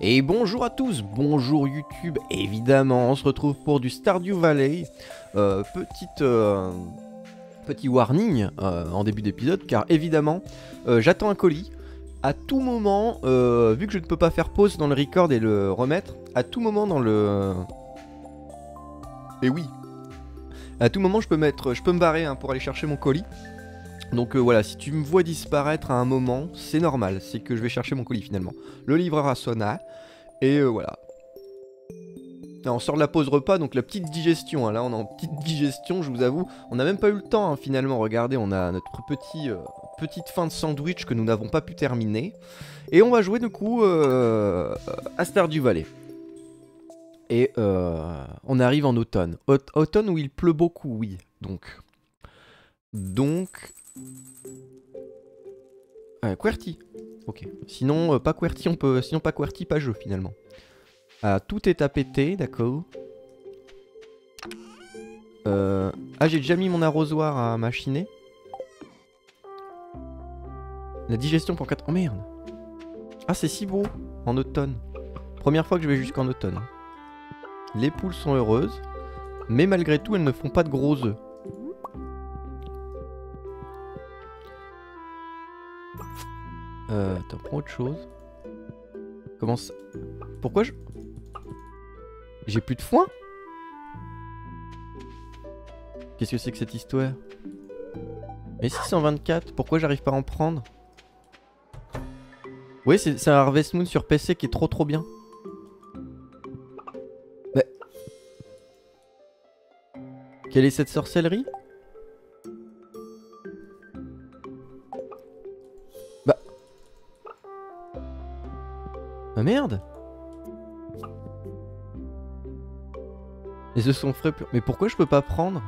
Et bonjour à tous, bonjour YouTube, évidemment, on se retrouve pour du Stardew Valley. Euh, petite, euh, petit warning euh, en début d'épisode, car évidemment, j'attends un colis. À tout moment, vu que je ne peux pas faire pause dans le record et le remettre, à tout moment dans le... Et oui, à tout moment je peux mettre, je peux me barrer hein, pour aller chercher mon colis. Donc euh, voilà, si tu me vois disparaître à un moment, c'est normal, c'est que je vais chercher mon colis finalement. Le livreur a sonné, et euh, voilà. Là, on sort de la pause repas, donc la petite digestion, hein. là on est en petite digestion, je vous avoue. On n'a même pas eu le temps hein, finalement, regardez, on a notre petit, euh, petite fin de sandwich que nous n'avons pas pu terminer. Et on va jouer du coup à Stardew Valley. Et euh, on arrive en automne. Aut- automne où il pleut beaucoup, oui. Donc, donc, euh, QWERTY. Ok. Sinon, euh, pas QWERTY, on peut. Sinon, pas QWERTY, pas jeu finalement. Ah, tout est à péter, d'accord. Euh, Ah, j'ai déjà mis mon arrosoir à machiner. La digestion pour 4. Oh merde! Ah, c'est si beau en automne. Première fois que je vais jusqu'en automne. Les poules sont heureuses, mais malgré tout, elles ne font pas de gros œufs. Euh, attends, prends autre chose. Comment ça Pourquoi je... J'ai plus de foin Qu'est-ce que c'est que cette histoire Mais 624, pourquoi j'arrive pas à en prendre Oui, c'est un Harvest Moon sur PC qui est trop trop bien. Mais... Quelle est cette sorcellerie Ah merde Les œufs sont frais purs. Mais pourquoi je peux pas prendre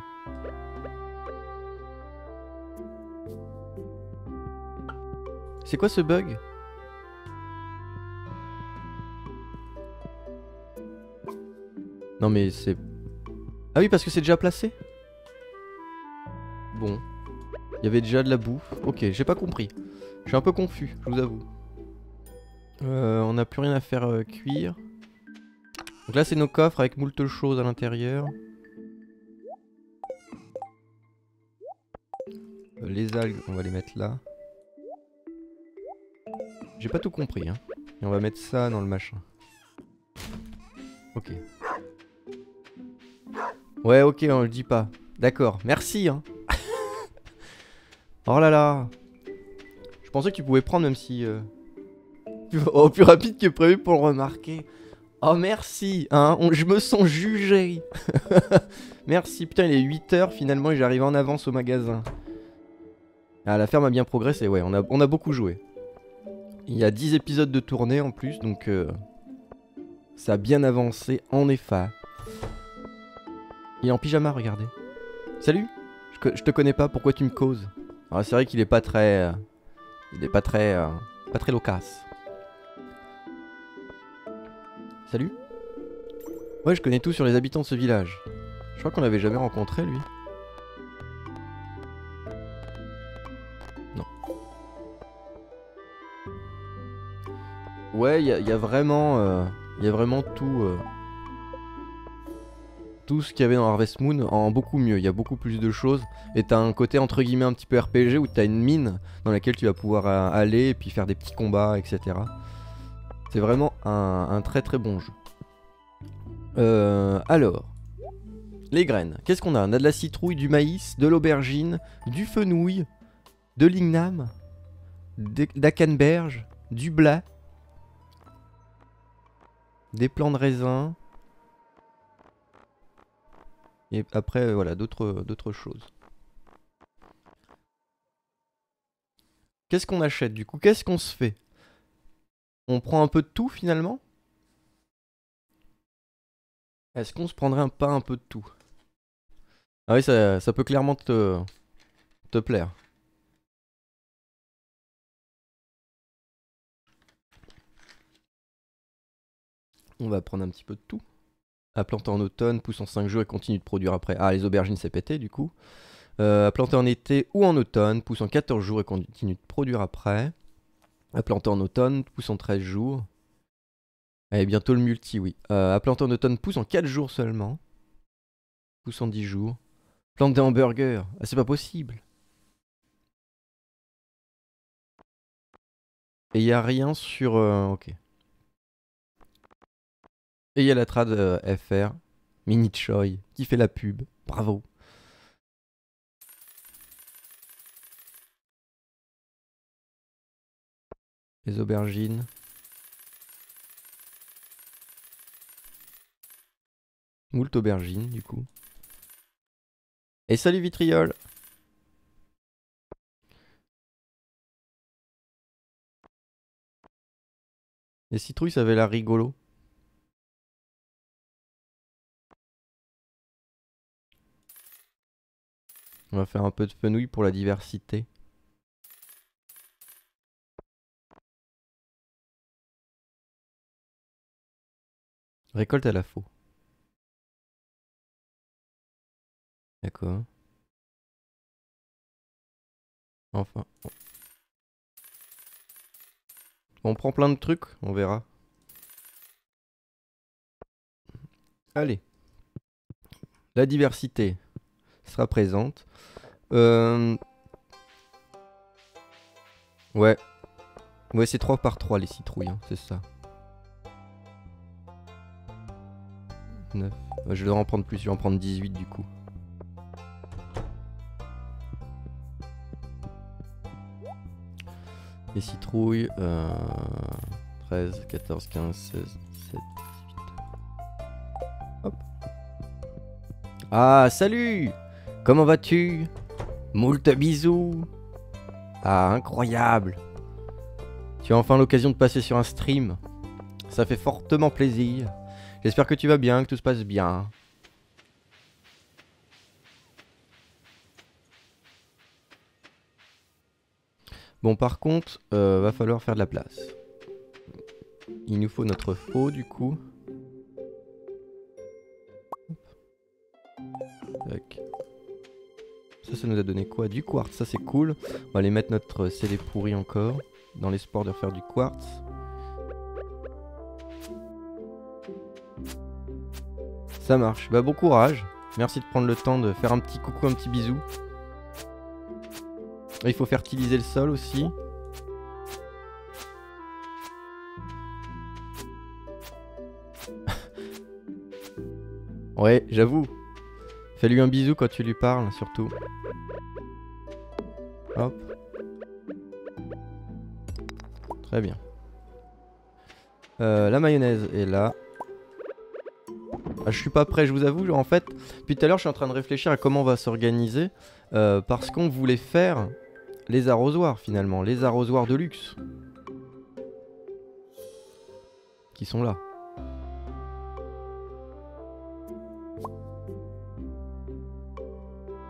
C'est quoi ce bug Non mais c'est... Ah oui parce que c'est déjà placé Bon. Il y avait déjà de la bouffe. Ok, j'ai pas compris. Je suis un peu confus, je vous avoue. Euh, on n'a plus rien à faire euh, cuire. Donc là c'est nos coffres avec moult choses à l'intérieur. Euh, les algues, on va les mettre là. J'ai pas tout compris hein. Et on va mettre ça dans le machin. Ok. Ouais ok on le dit pas. D'accord, merci hein. oh là là. Je pensais que tu pouvais prendre même si... Oh plus rapide que prévu pour le remarquer. Oh merci, hein, je me sens jugé. merci, putain, il est 8h finalement et j'arrive en avance au magasin. Ah, la ferme a bien progressé, ouais, on a, beaucoup joué. Il y a 10 épisodes de tournée en plus, donc euh, ça a bien avancé, en effet. Il est en pyjama, regardez. Salut, je te connais pas, pourquoi tu me causes? Ah, C'est vrai qu'il est pas très... euh, il est pas très... euh, pas très loquace. Salut Ouais, je connais tout sur les habitants de ce village. Je crois qu'on l'avait jamais rencontré, lui. Non. Ouais, il y, a- vraiment... euh, Il y a vraiment tout... euh, tout ce qu'il y avait dans Harvest Moon en beaucoup mieux. Il y a beaucoup plus de choses. Et t'as un côté entre guillemets un petit peu RPG où t'as une mine dans laquelle tu vas pouvoir euh, aller et puis faire des petits combats, etc. C'est vraiment un, très très bon jeu. Euh, alors, les graines. Qu'est-ce qu'on a? On a de la citrouille, du maïs, de l'aubergine, du fenouil, de l'igname, canneberge, du blé, des plants de raisin. Et après, euh, voilà, d'autres choses. Qu'est-ce qu'on achète du coup? Qu'est-ce qu'on se fait? On prend un peu de tout finalement? Est-ce qu'on se prendrait un, pas un peu de tout? Ah oui, ça, peut clairement te, te plaire. On va prendre un petit peu de tout. À planter en automne, pousse en 5 jours et continue de produire après. Ah, les aubergines, c'est pété du coup. Euh, à planter en été ou en automne, pousse en 14 jours et continue de produire après. À planter en automne, pousse en 13 jours. Allez, bientôt le multi, oui. Euh, à planter en automne pousse en 4 jours seulement. Pousse en 10 jours. Plante des hamburgers. Ah, c'est pas possible. Et il a rien sur... euh, ok. Et il y a la trad euh, FR. Mini Choi qui fait la pub. Bravo. Les aubergines. Moult aubergines du coup. Et salut Vitriol Les citrouilles ça avait l'air rigolo. On va faire un peu de fenouil pour la diversité. Récolte à la faux. D'accord. Enfin. On prend plein de trucs, on verra. Allez. La diversité sera présente. Euh... Ouais. Ouais, c'est 3 par 3 les citrouilles, hein, c'est ça. 9. Ouais, je vais en prendre plus, je vais en prendre 18 du coup. Les citrouilles, euh, 13, 14, 15, 16, 17, 18. Hop. Ah, salut Comment vas-tu? Moult bisous Ah, incroyable Tu as enfin l'occasion de passer sur un stream. Ça fait fortement plaisir. J'espère que tu vas bien, que tout se passe bien. Bon, par contre, euh, va falloir faire de la place. Il nous faut notre faux, du coup. Ça, ça nous a donné quoi? Du quartz, ça c'est cool. On va aller mettre notre scellé pourri encore, dans l'espoir de refaire du quartz. Ça marche. Bah bon courage. Merci de prendre le temps de faire un petit coucou, un petit bisou. Il faut fertiliser le sol aussi. ouais, j'avoue. Fais-lui un bisou quand tu lui parles, surtout. Hop. Très bien. Euh, la mayonnaise est là. Ah, je suis pas prêt, je vous avoue. En fait, depuis tout à l'heure, je suis en train de réfléchir à comment on va s'organiser. euh, parce qu'on voulait faire les arrosoirs, finalement. Les arrosoirs de luxe. Qui sont là.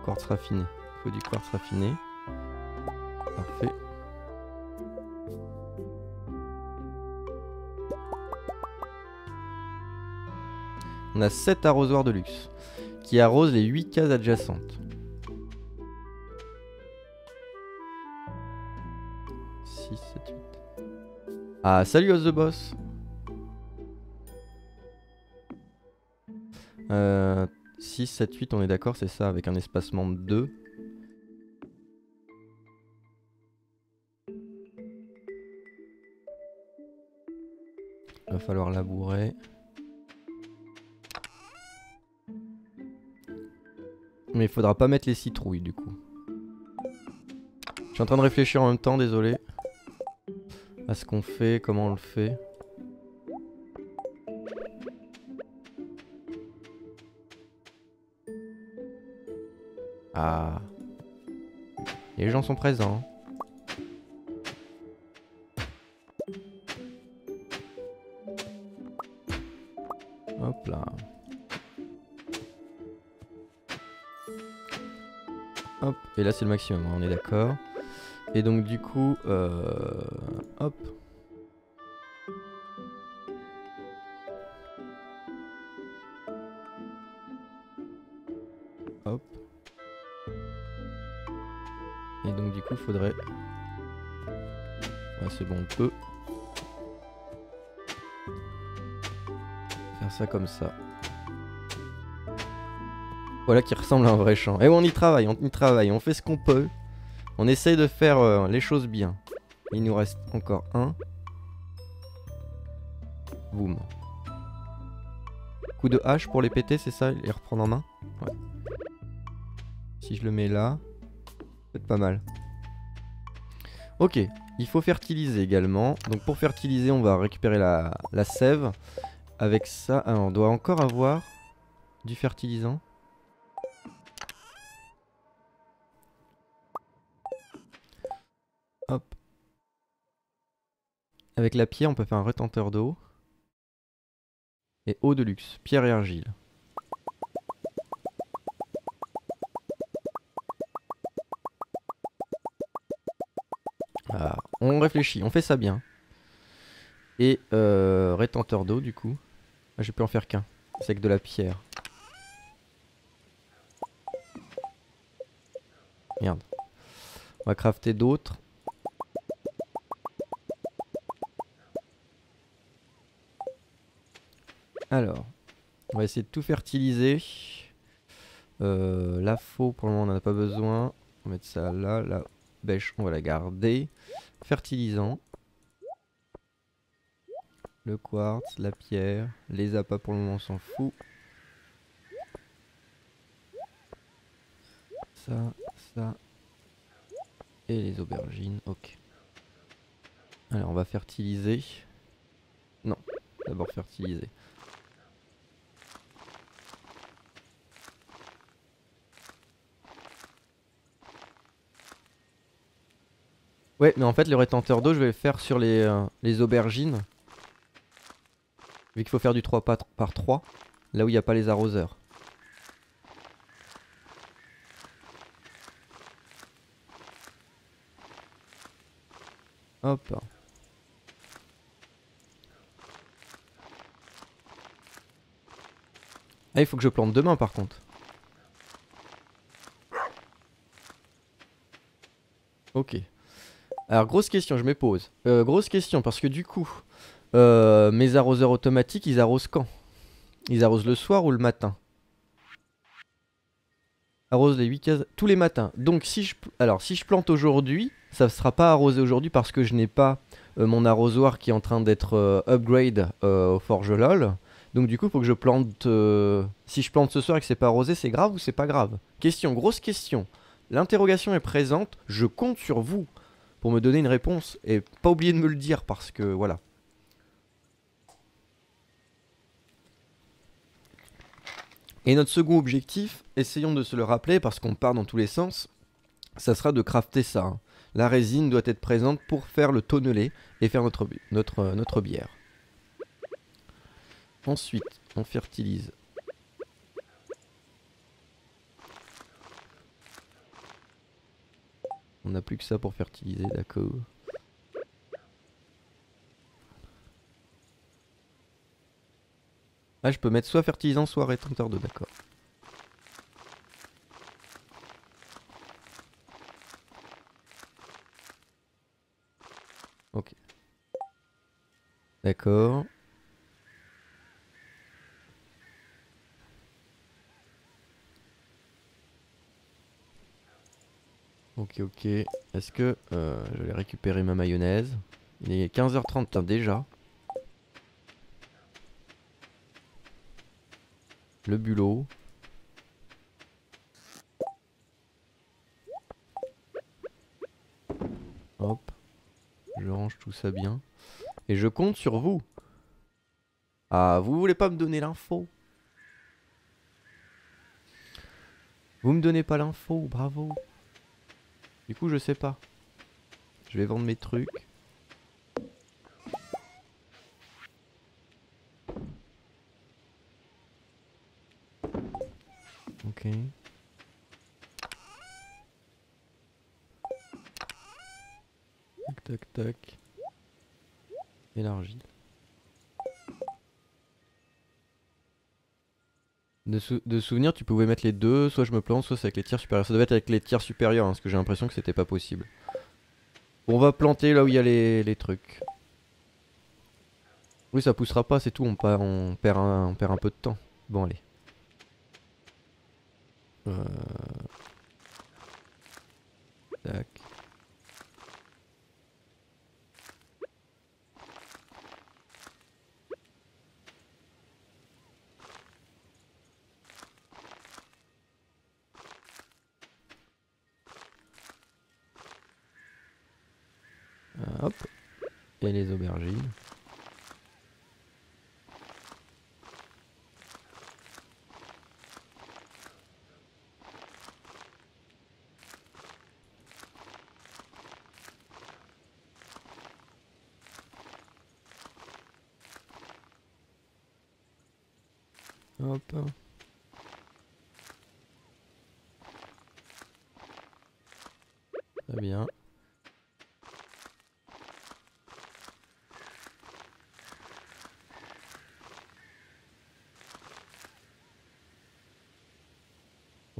Quartz raffiné. Il faut du quartz raffiné. Parfait. On a 7 arrosoirs de luxe qui arrosent les 8 cases adjacentes. 6, 7, 8. Ah, salut Oz the Boss euh, 6, 7, 8, on est d'accord, c'est ça, avec un espacement de 2. Va falloir labourer. Mais il faudra pas mettre les citrouilles du coup. Je suis en train de réfléchir en même temps, désolé. À ce qu'on fait, comment on le fait. Ah. Les gens sont présents. Et là c'est le maximum, hein, on est d'accord. Et donc du coup, euh, hop. Hop. Et donc du coup, faudrait... Ouais, c'est bon, on peut. Faire ça comme ça. Voilà qui ressemble à un vrai champ. Et on y travaille, on y travaille, on fait ce qu'on peut. On essaye de faire euh, les choses bien. Il nous reste encore un. Boum. Coup de hache pour les péter, c'est ça Les reprendre en main? Ouais. Si je le mets là, c'est pas mal. Ok, il faut fertiliser également. Donc pour fertiliser, on va récupérer la, la sève. Avec ça, ah, on doit encore avoir du fertilisant. Hop. Avec la pierre, on peut faire un retenteur d'eau. Et eau de luxe, pierre et argile. Ah, on réfléchit, on fait ça bien. Et euh, rétenteur d'eau du coup. Ah, je peux en faire qu'un. C'est avec de la pierre. Merde. On va crafter d'autres. Alors, on va essayer de tout fertiliser. Euh, la faux, pour le moment, on n'en a pas besoin. On va mettre ça là. La bêche, on va la garder. Fertilisant. Le quartz, la pierre. Les appâts, pour le moment, on s'en fout. Ça, ça. Et les aubergines, ok. Alors, on va fertiliser. Non, d'abord fertiliser. Ouais, mais en fait, le rétenteur d'eau, je vais le faire sur les, euh, les aubergines. Vu qu'il faut faire du 3 par, par 3, là où il n'y a pas les arroseurs. Hop. Ah, il faut que je plante demain par contre. Ok. Alors, grosse question, je me pose. Euh, grosse question, parce que du coup, euh, mes arroseurs automatiques, ils arrosent quand? Ils arrosent le soir ou le matin? Arrose les 8 cases tous les matins. Donc, si je, alors, si je plante aujourd'hui, ça ne sera pas arrosé aujourd'hui parce que je n'ai pas euh, mon arrosoir qui est en train d'être upgrade au Forge LOL. Donc du coup, faut que je plante... si je plante ce soir et que c'est pas arrosé, c'est grave ou c'est pas grave? Question, grosse question. L'interrogation est présente, je compte sur vous pour me donner une réponse. Et pas oublier de me le dire parce que voilà. Et notre second objectif, essayons de se le rappeler parce qu'on part dans tous les sens, ça sera de crafter ça. Hein. La résine doit être présente pour faire le tonnelet et faire notre, notre, notre bière. Ensuite, on fertilise On n'a plus que ça pour fertiliser, d'accord. Ah, je peux mettre soit fertilisant, soit rétenteur d'eau, d'accord. Ok. D'accord. Ok, ok. Est-ce que euh, je vais récupérer ma mayonnaise Il est 15h30 déjà. Le bulot. Hop. Je range tout ça bien. Et je compte sur vous. Ah, vous voulez pas me donner l'info? Vous me donnez pas l'info, bravo. Du coup, je sais pas. Je vais vendre mes trucs. Ok. Tac, tac, tac. De, souvenir, tu pouvais mettre les deux, soit je me plante, soit c'est avec les tiers supérieurs. Ça devait être avec les tiers supérieurs, hein, parce que j'ai l'impression que c'était pas possible. on va planter là où il y a les, trucs. Oui, ça poussera pas, c'est tout. On, perd un, on perd un peu de temps. Bon, allez. Euh, Hop. Et les aubergines. Hop. Très bien.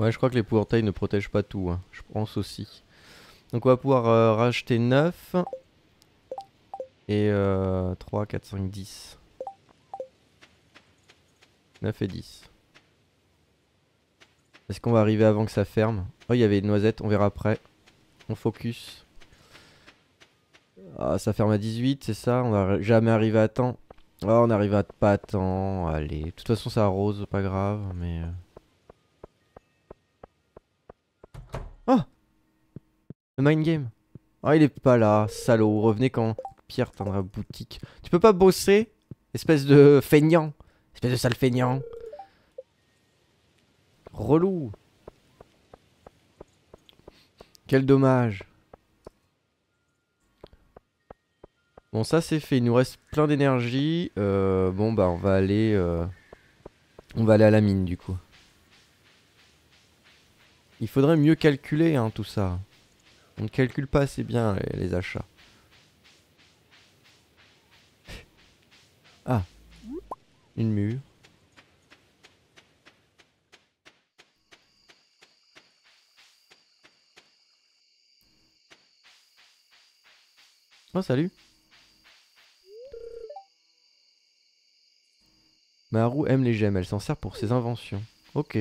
Ouais, je crois que les portails ne protègent pas tout, hein. je pense aussi. Donc on va pouvoir euh, racheter 9 et euh, 3, 4, 5, 10. 9 et 10. Est-ce qu'on va arriver avant que ça ferme? Oh, il y avait une noisette, on verra après. On focus. Ah, ça ferme à 18, c'est ça? On va jamais arriver à temps. Oh, on arrive à pas à temps. Allez, de toute façon, ça arrose, pas grave, mais. euh. Oh Le mind game. Oh, il est pas là, salaud. Revenez quand Pierre tendra boutique. Tu peux pas bosser Espèce de feignant. Espèce de sale feignant. Relou. Quel dommage. Bon, ça c'est fait. Il nous reste plein d'énergie. Euh, bon, bah, on va aller. euh, On va aller à la mine du coup. Il faudrait mieux calculer hein, tout ça. On ne calcule pas assez bien les, achats. Ah. Une mue. Oh salut Maru aime les gemmes, elle s'en sert pour ses inventions. Ok.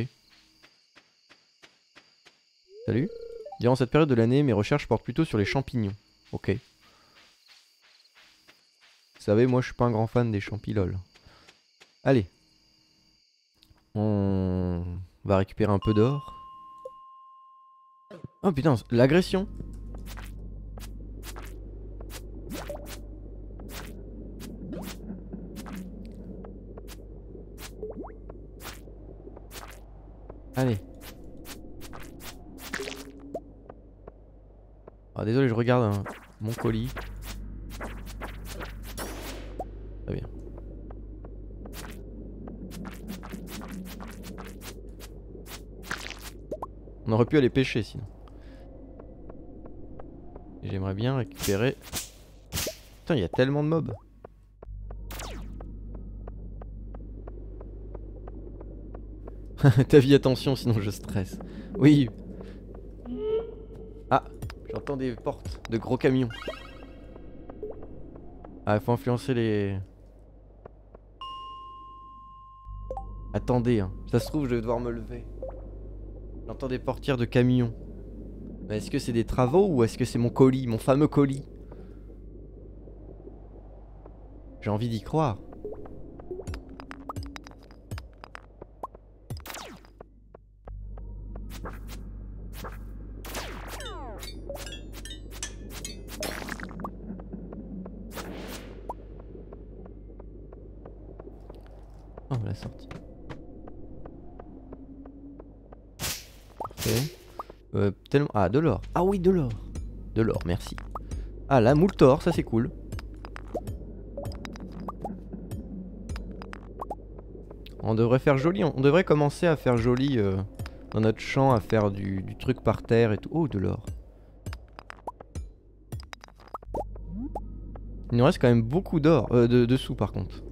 Salut Durant cette période de l'année, mes recherches portent plutôt sur les champignons. Ok. Vous savez, moi je suis pas un grand fan des champilol. Allez. On va récupérer un peu d'or. Oh putain, l'agression Allez. Ah désolé, je regarde hein, mon colis. Très bien. On aurait pu aller pêcher sinon. J'aimerais bien récupérer... Putain, il y a tellement de mobs. T'as vie attention sinon je stresse. Oui. J'entends des portes de gros camions. Ah, faut influencer les... Attendez, hein. ça se trouve je vais devoir me lever. J'entends des portières de camions. Mais est-ce que c'est des travaux ou est-ce que c'est mon colis, mon fameux colis? J'ai envie d'y croire. Ah, de l'or. Ah oui, de l'or. De l'or, merci. Ah, la moule d'or, ça c'est cool. On devrait faire joli, on on devrait commencer à faire joli euh, dans notre champ, à faire du, du truc par terre et tout. Oh, de l'or. Il nous reste quand même beaucoup d'or, euh, de, de sous par contre.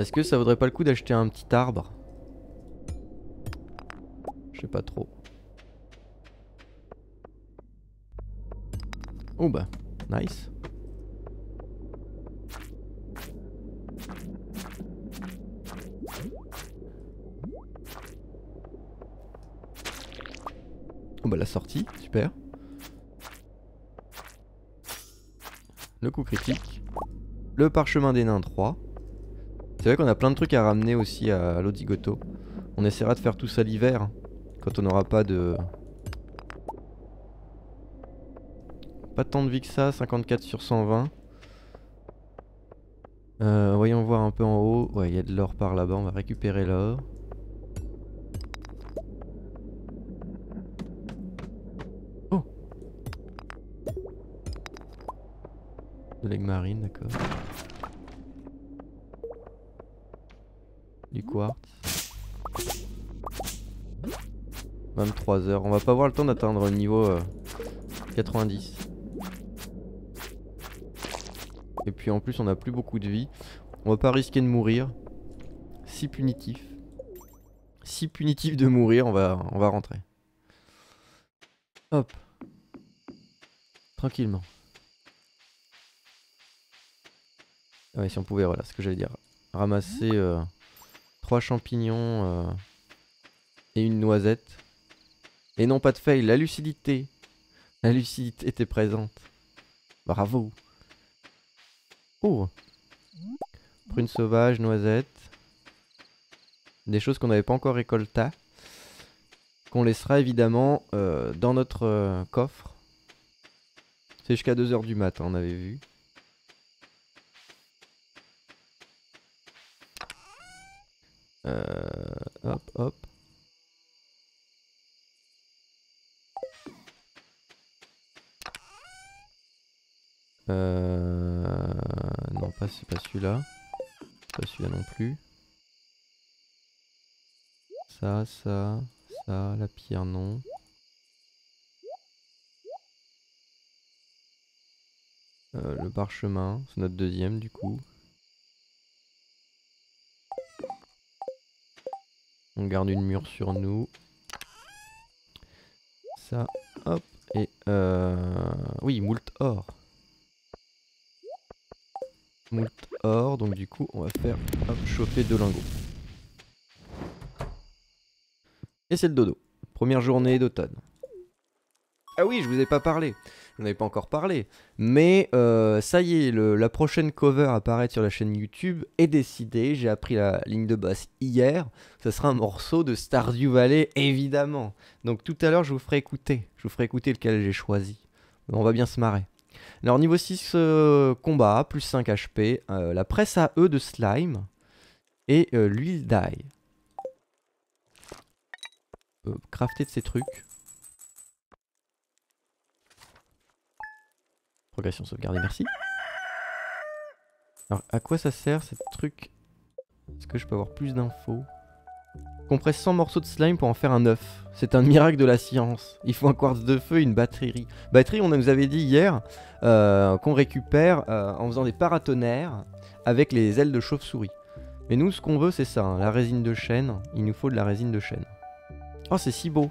Est-ce que ça vaudrait pas le coup d'acheter un petit arbre? Je sais pas trop. Oh bah, nice. Oh bah la sortie, super. Le coup critique. Le parchemin des nains 3. C'est vrai qu'on a plein de trucs à ramener aussi à l'Odigoto. On essaiera de faire tout ça l'hiver. Quand on n'aura pas de... Pas tant de vie que ça, 54 sur 120. Euh, voyons voir un peu en haut. Ouais, il y a de l'or par là-bas, on va récupérer l'or. De l'aigle marine, d'accord. Du quartz. 23 heures. On va pas avoir le temps d'atteindre le niveau 90. Euh, Et puis en plus on a plus beaucoup de vie. On va pas risquer de mourir. Si punitif. Si punitif de mourir, on va, on va rentrer. Hop. Tranquillement. Ouais, si on pouvait, voilà, ce que j'allais dire. Ramasser euh, champignons euh, et une noisette. Et non, pas de fail, la lucidité. La lucidité était présente. Bravo. Oh. Prune sauvage, noisette. Des choses qu'on n'avait pas encore récoltées. Qu'on laissera évidemment euh, dans notre coffre. C'est jusqu'à 2h du matin, on avait vu. Euh, hop, hop. Euh, non, pas, c'est pas celui-là. Pas celui-là non plus. Ça, ça, ça, la pierre non. Euh, le parchemin, c'est notre deuxième du coup. On garde une mur sur nous. Ça, hop. Et euh... Oui, moult or. Moult or, donc du coup on va faire hop, chauffer deux lingots. Et c'est le dodo. Première journée d'automne. Ah oui, je vous ai pas parlé. Je n'avais pas encore parlé. Mais euh, ça y est, la prochaine cover apparaître sur la chaîne YouTube est décidée. J'ai appris la ligne de basse hier. Ce sera un morceau de Stardew Valley, évidemment. Donc tout à l'heure, je vous ferai écouter. Je vous ferai écouter lequel j'ai choisi. On va bien se marrer. Alors niveau 6 euh, combat, plus 5 HP, euh, la presse à E de slime et l'huile d'ail. crafter de ces trucs. Progression merci. Alors, à quoi ça sert ce truc Est-ce que je peux avoir plus d'infos? Compresse 100 morceaux de slime pour en faire un œuf. C'est un miracle de la science. Il faut un quartz de feu et une batterie. Batterie, on nous avait dit hier euh, qu'on récupère euh, en faisant des paratonnerres avec les ailes de chauve-souris. Mais nous, ce qu'on veut, c'est ça, hein, la résine de chêne. Il nous faut de la résine de chêne. Oh, c'est si beau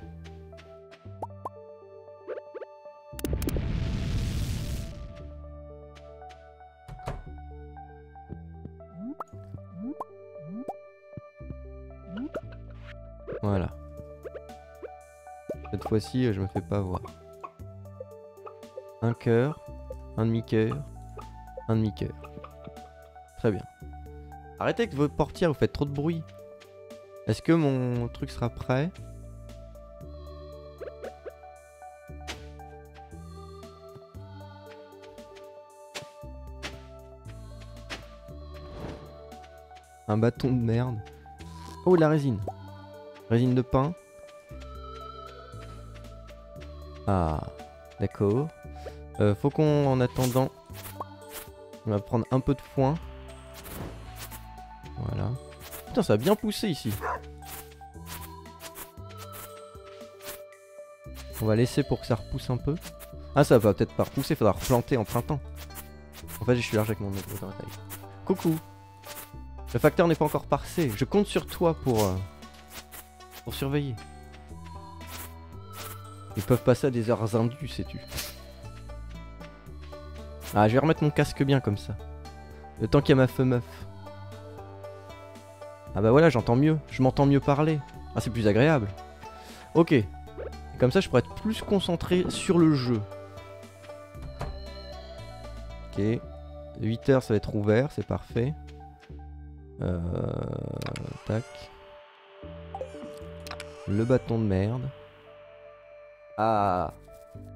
Voilà. Cette fois-ci, je me fais pas voir. Un cœur, un demi-cœur, un demi-cœur. Très bien. Arrêtez avec votre portière, vous faites trop de bruit. Est-ce que mon truc sera prêt? Un bâton de merde. Oh, la résine. Résine de pain. Ah, d'accord. Euh, faut qu'on, en attendant, on va prendre un peu de foin. Voilà. Putain, ça a bien poussé ici. On va laisser pour que ça repousse un peu. Ah, ça va peut-être pas repousser, faudra replanter en printemps. En fait, je suis large avec mon Coucou. Le facteur n'est pas encore passé. Je compte sur toi pour... Euh, surveiller. Ils peuvent passer à des heures indues, sais-tu. Ah, je vais remettre mon casque bien comme ça. Le temps qu'il y a ma feu meuf. Ah bah voilà, j'entends mieux. Je m'entends mieux parler. Ah, c'est plus agréable. Ok. Comme ça, je pourrais être plus concentré sur le jeu. Ok. 8h, ça va être ouvert, c'est parfait. Euh, tac. Le bâton de merde. Ah.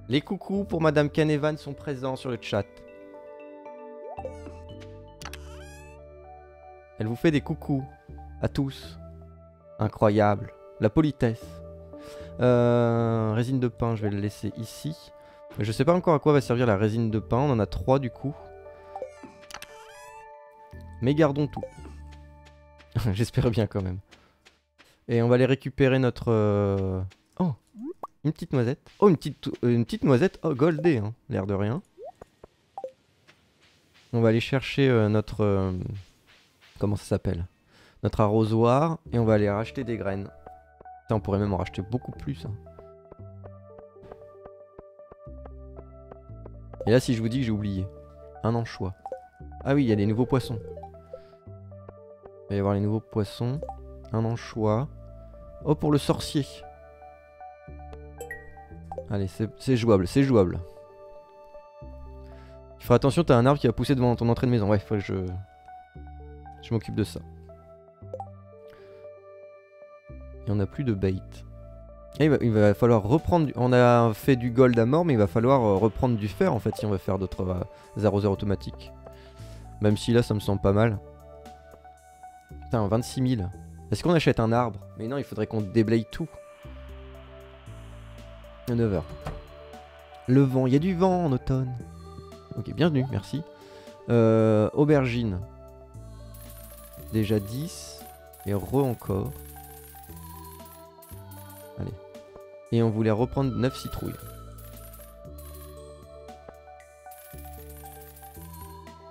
Les coucous pour Madame Canevan sont présents sur le chat. Elle vous fait des coucous à tous. Incroyable. La politesse. Euh, résine de pain, je vais le laisser ici. Je sais pas encore à quoi va servir la résine de pain. On en a trois du coup. Mais gardons tout. J'espère bien quand même. Et on va aller récupérer notre... Euh, oh Une petite noisette. Oh, une petite, une petite noisette oh, goldée, hein, l'air de rien. On va aller chercher euh, notre... Euh, comment ça s'appelle? Notre arrosoir. Et on va aller racheter des graines. on pourrait même en racheter beaucoup plus. Hein. Et là, si je vous dis que j'ai oublié. Un anchois. Ah oui, il y a des nouveaux poissons. Il va y avoir les nouveaux poissons. Un anchois. Oh, pour le sorcier. Allez, c'est jouable, c'est jouable. Il faut attention, t'as un arbre qui va pousser devant ton entrée de maison. Ouais, faut que je... Je m'occupe de ça. Et on a plus de bait. il, va, falloir reprendre... On a fait du gold à mort, mais il va falloir euh, reprendre du fer, en fait, si on veut faire d'autres euh, arroseurs automatiques. Même si là, ça me semble pas mal. Putain, 26 000. Est-ce qu'on achète un arbre Mais non, il faudrait qu'on déblaye tout. À 9h. Le vent, il y a du vent en automne. Ok, bienvenue, merci. Euh, aubergine. Déjà 10. Et re encore. Allez. Et on voulait reprendre 9 citrouilles.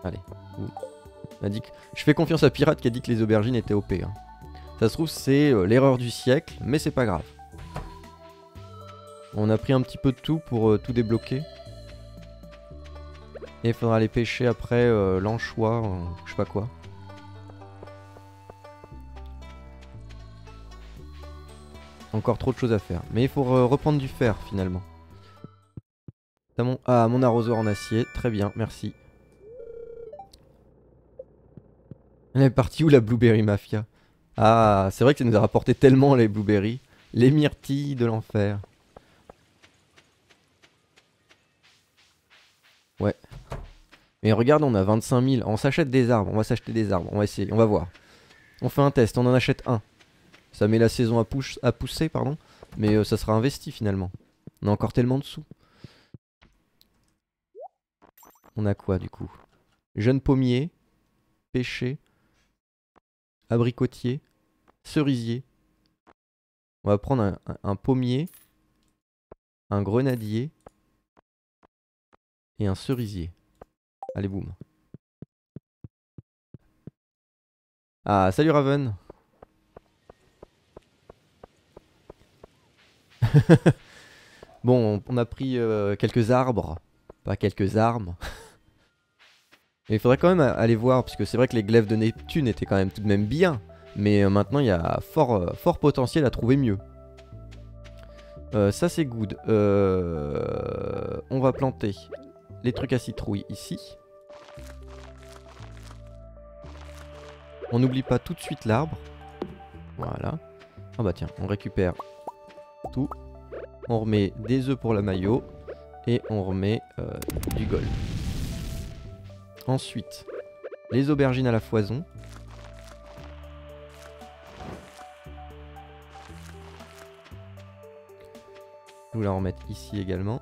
Allez. Je fais confiance à Pirate qui a dit que les aubergines étaient OP. Hein. Ça se trouve, c'est euh, l'erreur du siècle, mais c'est pas grave. On a pris un petit peu de tout pour euh, tout débloquer. Et il faudra aller pêcher après euh, l'anchois, je sais pas quoi. Encore trop de choses à faire. Mais il faut reprendre du fer finalement. Ah, mon arrosoir en acier. Très bien, merci. Elle est partie où la Blueberry Mafia? Ah, c'est vrai que ça nous a rapporté tellement les blueberries. Les myrtilles de l'enfer. Ouais. Mais regarde, on a 25 000. On s'achète des arbres. On va s'acheter des arbres. On va essayer. On va voir. On fait un test. On en achète un. Ça met la saison à, pousser, pardon. Mais euh, ça sera investi finalement. On a encore tellement de sous. On a quoi du coup? Jeune pommier. Pêcher abricotier, cerisier. On va prendre un, pommier, un grenadier et un cerisier. Allez, boum. Ah, salut Raven Bon, on a pris euh, quelques arbres, pas quelques armes. il faudrait quand même aller voir, parce que c'est vrai que les glaives de Neptune étaient quand même tout de même bien. Mais euh, maintenant, il y a fort, euh, potentiel à trouver mieux. Euh, ça, c'est good. on va planter les trucs à citrouille ici. On n'oublie pas tout de suite l'arbre. Voilà. Ah bah tiens, on récupère tout. On remet des œufs pour la maillot. Et on remet du gold. Ensuite, les aubergines à la foison. Vais la remettre ici également.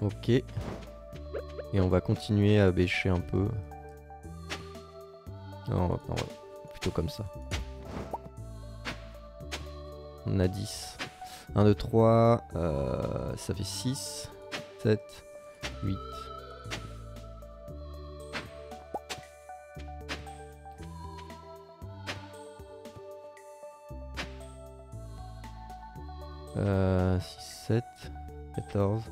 Ok. Et on va continuer à bêcher un peu. Non, plutôt comme ça. On a 10. 1, 2, 3, ça fait 6, 7, 8. Euh, 6, 7, 14.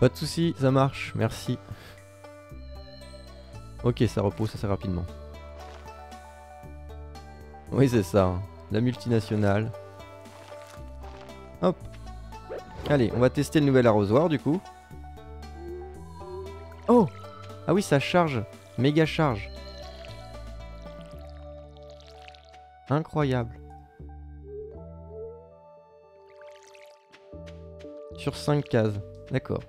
Pas de soucis, ça marche, merci. Ok, ça repose assez rapidement. Oui, c'est ça. hein. La multinationale. Hop. Allez, on va tester le nouvel arrosoir du coup. Oh Ah oui, ça charge. Méga charge. Incroyable. Sur 5 cases. D'accord.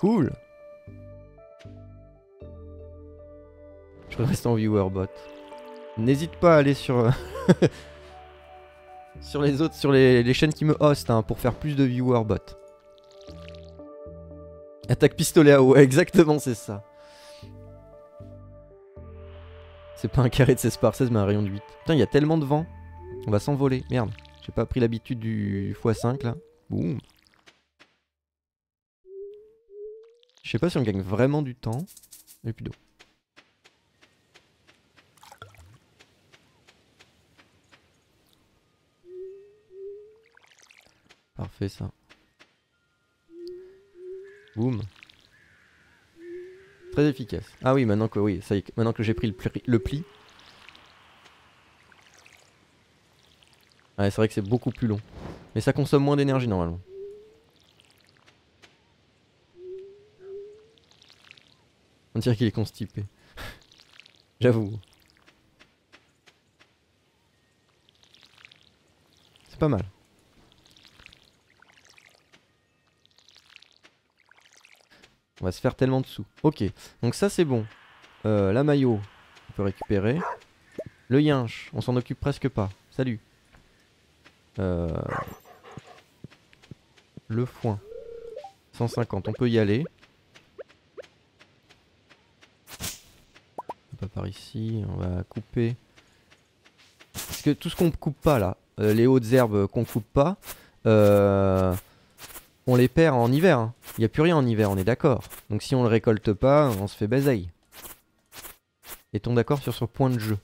Cool. Je vais rester en viewer bot. N'hésite pas à aller sur les autres, sur les, chaînes qui me hostent hein, pour faire plus de viewer bot. Attaque pistolet à eau, exactement c'est ça. C'est pas un carré de 16 par 16 mais un rayon de 8. Putain, il y a tellement de vent. On va s'envoler. Merde, j'ai pas pris l'habitude du x5 là. Boum. Je sais pas si on gagne vraiment du temps. Et plus d'eau. Parfait ça. Boum. Très efficace. Ah oui, maintenant que oui, ça y est, maintenant que j'ai pris le pli, le pli. Ouais, c'est vrai que c'est beaucoup plus long. Mais ça consomme moins d'énergie normalement. On dirait qu'il est constipé. J'avoue. C'est pas mal. On va se faire tellement de sous. Ok, donc ça c'est bon. Euh, la maillot, on peut récupérer. Le yinche, on s'en occupe presque pas. Salut. Euh, le foin. 150, on peut y aller. Par ici, on va couper. Parce que tout ce qu'on coupe pas là, euh, les hautes herbes qu'on coupe pas, euh, on les perd en hiver. hein. Il n'y a plus rien en hiver, on est d'accord. Donc si on le récolte pas, on se fait baiser. Est-on d'accord sur ce point de jeu?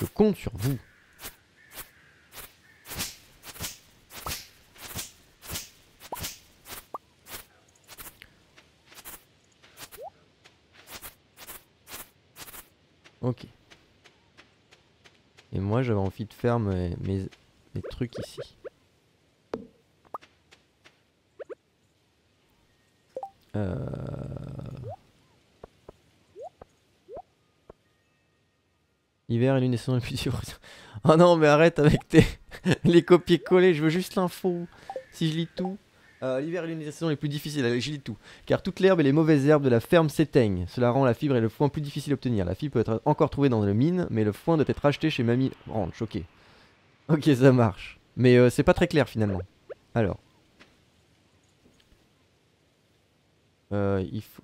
Je compte sur vous. Ok. Et moi j'avais envie de faire mes, trucs ici. Euh... Hiver et lune des saisons les plus dures. Oh non, mais arrête avec tes les copier-coller, je veux juste l'info. Si je lis tout. Euh, L'hiver saisons les plus difficiles, je lis tout. Car toute l'herbe et les mauvaises herbes de la ferme s'éteignent. Cela rend la fibre et le foin plus difficiles à obtenir. La fibre peut être encore trouvée dans la mine, mais le foin doit être acheté chez Mamie Ranch. Ok. Ok, ça marche. Mais euh, c'est pas très clair finalement. Alors. Euh, il faut...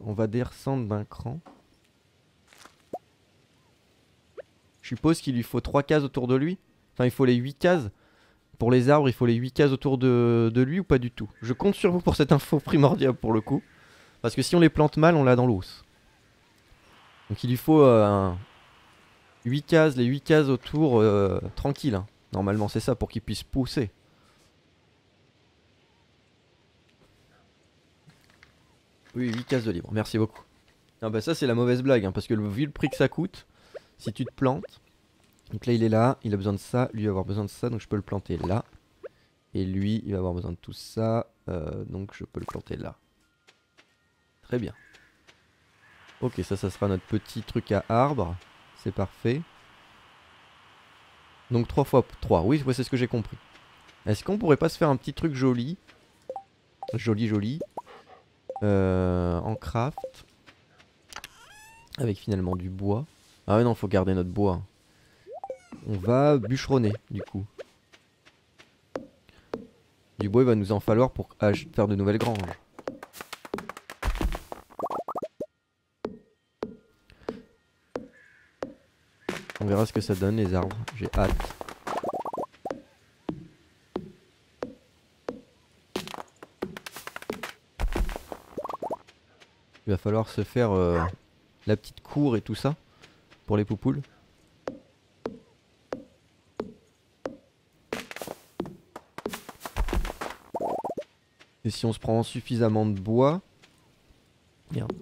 On va descendre d'un cran. Je suppose qu'il lui faut 3 cases autour de lui. Enfin, il faut les 8 cases. Pour les arbres, il faut les 8 cases autour de, lui ou pas du tout? Je compte sur vous pour cette info primordiale pour le coup. Parce que si on les plante mal, on l'a dans l'os. Donc il lui faut euh, un 8 cases, les 8 cases autour euh, tranquille. hein. Normalement, c'est ça pour qu'il puisse pousser. Oui, 8 cases de libre, merci beaucoup. Non, bah ça c'est la mauvaise blague, hein, parce que vu le prix que ça coûte, si tu te plantes, donc là il est là, il a besoin de ça, lui va avoir besoin de ça, donc je peux le planter là. Et lui, il va avoir besoin de tout ça, euh, donc je peux le planter là. Très bien. Ok, ça, ça sera notre petit truc à arbre. C'est parfait. Donc 3 fois 3, oui, c'est ce que j'ai compris. Est-ce qu'on pourrait pas se faire un petit truc joli? Joli, joli. Euh, en craft. Avec finalement du bois. Ah ouais non, faut garder notre bois. On va bûcheronner, du coup. Du bois, il va nous en falloir pour ah, faire de nouvelles granges. On verra ce que ça donne, les arbres. J'ai hâte. Il va falloir se faire euh, la petite cour et tout ça pour les poupoules. Et si on se prend suffisamment de bois, merde,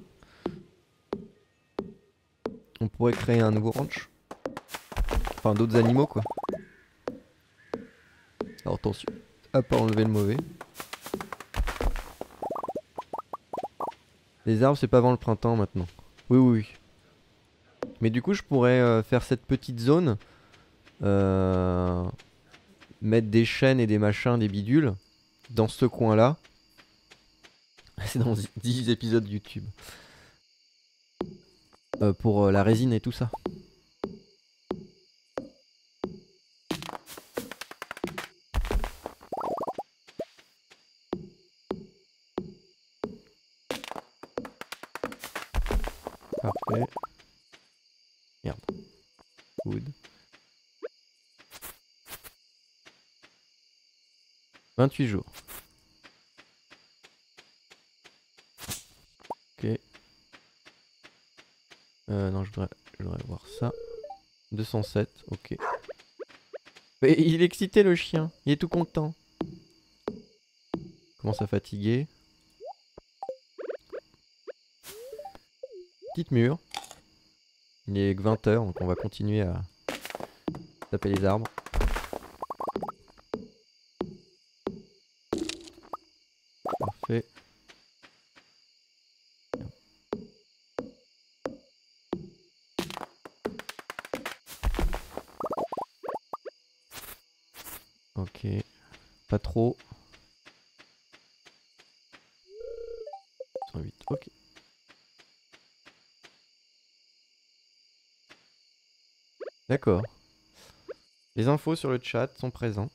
on pourrait créer un nouveau ranch. Enfin d'autres animaux quoi. Alors attention, à pas enlever le mauvais. Les arbres c'est pas avant le printemps maintenant. Oui oui oui. Mais du coup je pourrais euh, faire cette petite zone. euh, mettre des chaînes et des machins, des bidules. Dans ce coin C'est dans 10 épisodes YouTube. Euh, pour euh, la résine et tout ça. Parfait. Merde. Wood. 28 jours. Ok. Euh, non, je voudrais, je voudrais voir ça. 207, ok. Mais il est excité le chien, il est tout content. Commence à fatiguer. Petite mur. Il est que 20h, donc on va continuer à taper les arbres. 108, ok. D'accord. Les infos sur le chat sont présents.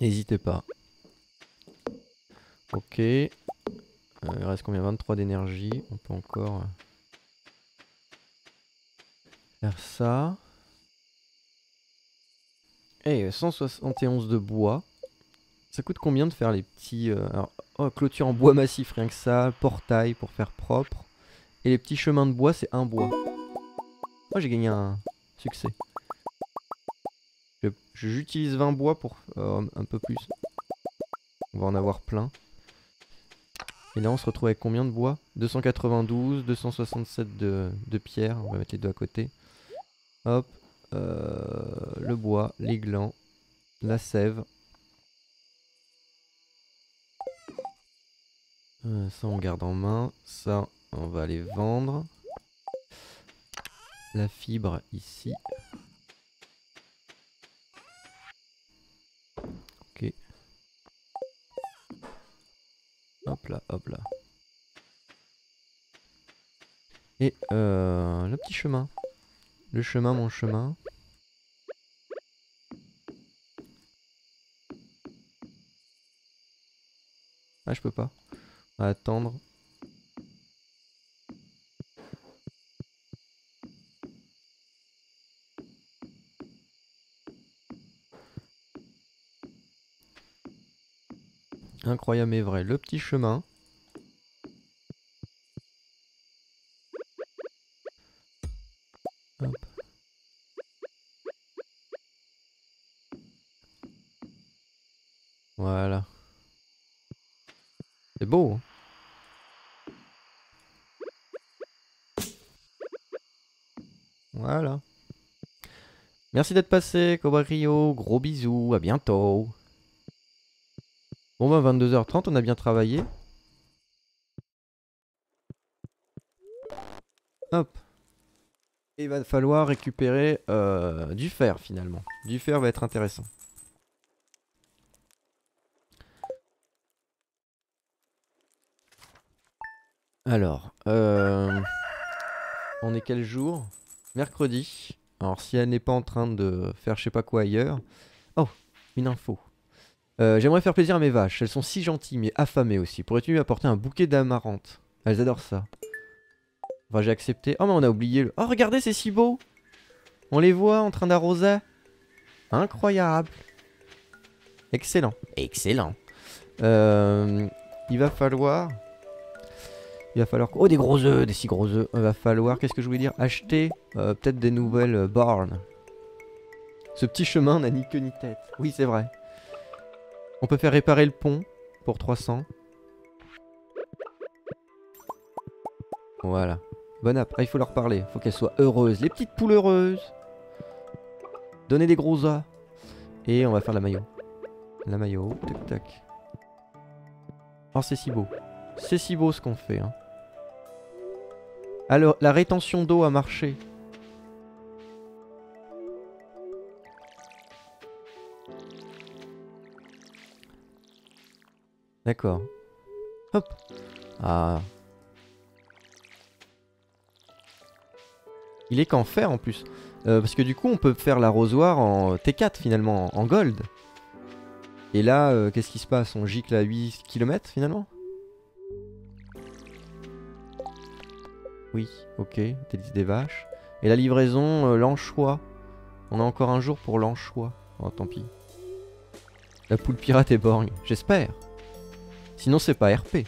N'hésitez pas. Ok. Euh, il reste combien? 23 d'énergie. On peut encore euh, faire ça. Et 171 de bois. Ça coûte combien de faire les petits... euh, oh, clôture en bois massif, rien que ça. Portail pour faire propre. Et les petits chemins de bois, c'est un bois. Moi, j'ai gagné un succès. J'utilise 20 bois pour euh, un peu plus. On va en avoir plein. Et là, on se retrouve avec combien de bois? 292, 267 de, de pierre. On va mettre les deux à côté. Hop. euh, le bois, les glands, la sève. Euh, ça, on garde en main. Ça, on va les vendre. La fibre ici. Ok. Hop là, hop là. Et euh, le petit chemin. Le chemin, mon chemin. Ah, je peux pas. Attendre. Incroyable mais vrai. Le petit chemin. Hop. Voilà. C'est beau. hein. Voilà. Merci d'être passé, Cobra Rio. Gros bisous, à bientôt. Bon bah 22h30, on a bien travaillé. Hop. Il va falloir récupérer euh, du fer finalement. Du fer va être intéressant. Alors, euh, on est quel jour? Mercredi. Alors si elle n'est pas en train de faire je sais pas quoi ailleurs. Oh, une info. Euh, J'aimerais faire plaisir à mes vaches. Elles sont si gentilles mais affamées aussi. Pourrais-tu lui apporter un bouquet d'amarante? Elles adorent ça. Enfin j'ai accepté. Oh mais on a oublié le... Oh regardez c'est si beau On les voit en train d'arroser? Incroyable. Excellent. Excellent. Euh, il va falloir Il va falloir... Oh, des gros œufs, des si gros œufs. Il va falloir, qu'est-ce que je voulais dire Acheter euh, peut-être des nouvelles euh, bornes. Ce petit chemin n'a ni queue ni tête. Oui, c'est vrai. On peut faire réparer le pont pour 300. Voilà. Bonne app. Ah, il faut leur parler. faut qu'elles soient heureuses. Les petites poules heureuses. Donner des gros œufs. Et on va faire la maillot. La maillot. Tac, tac. Oh, c'est si beau. C'est si beau ce qu'on fait. Hein. Alors, la rétention d'eau a marché. D'accord. Hop. Ah. Il est qu'en fer en plus. Euh, parce que du coup, on peut faire l'arrosoir en T4 finalement, en gold. Et là, euh, qu'est-ce qui se passe? On gicle à 8 km finalement? Oui, ok, délice des vaches. Et la livraison, euh, l'anchois. On a encore un jour pour l'anchois. Oh, tant pis. La poule pirate est borgne, j'espère. Sinon, c'est pas RP.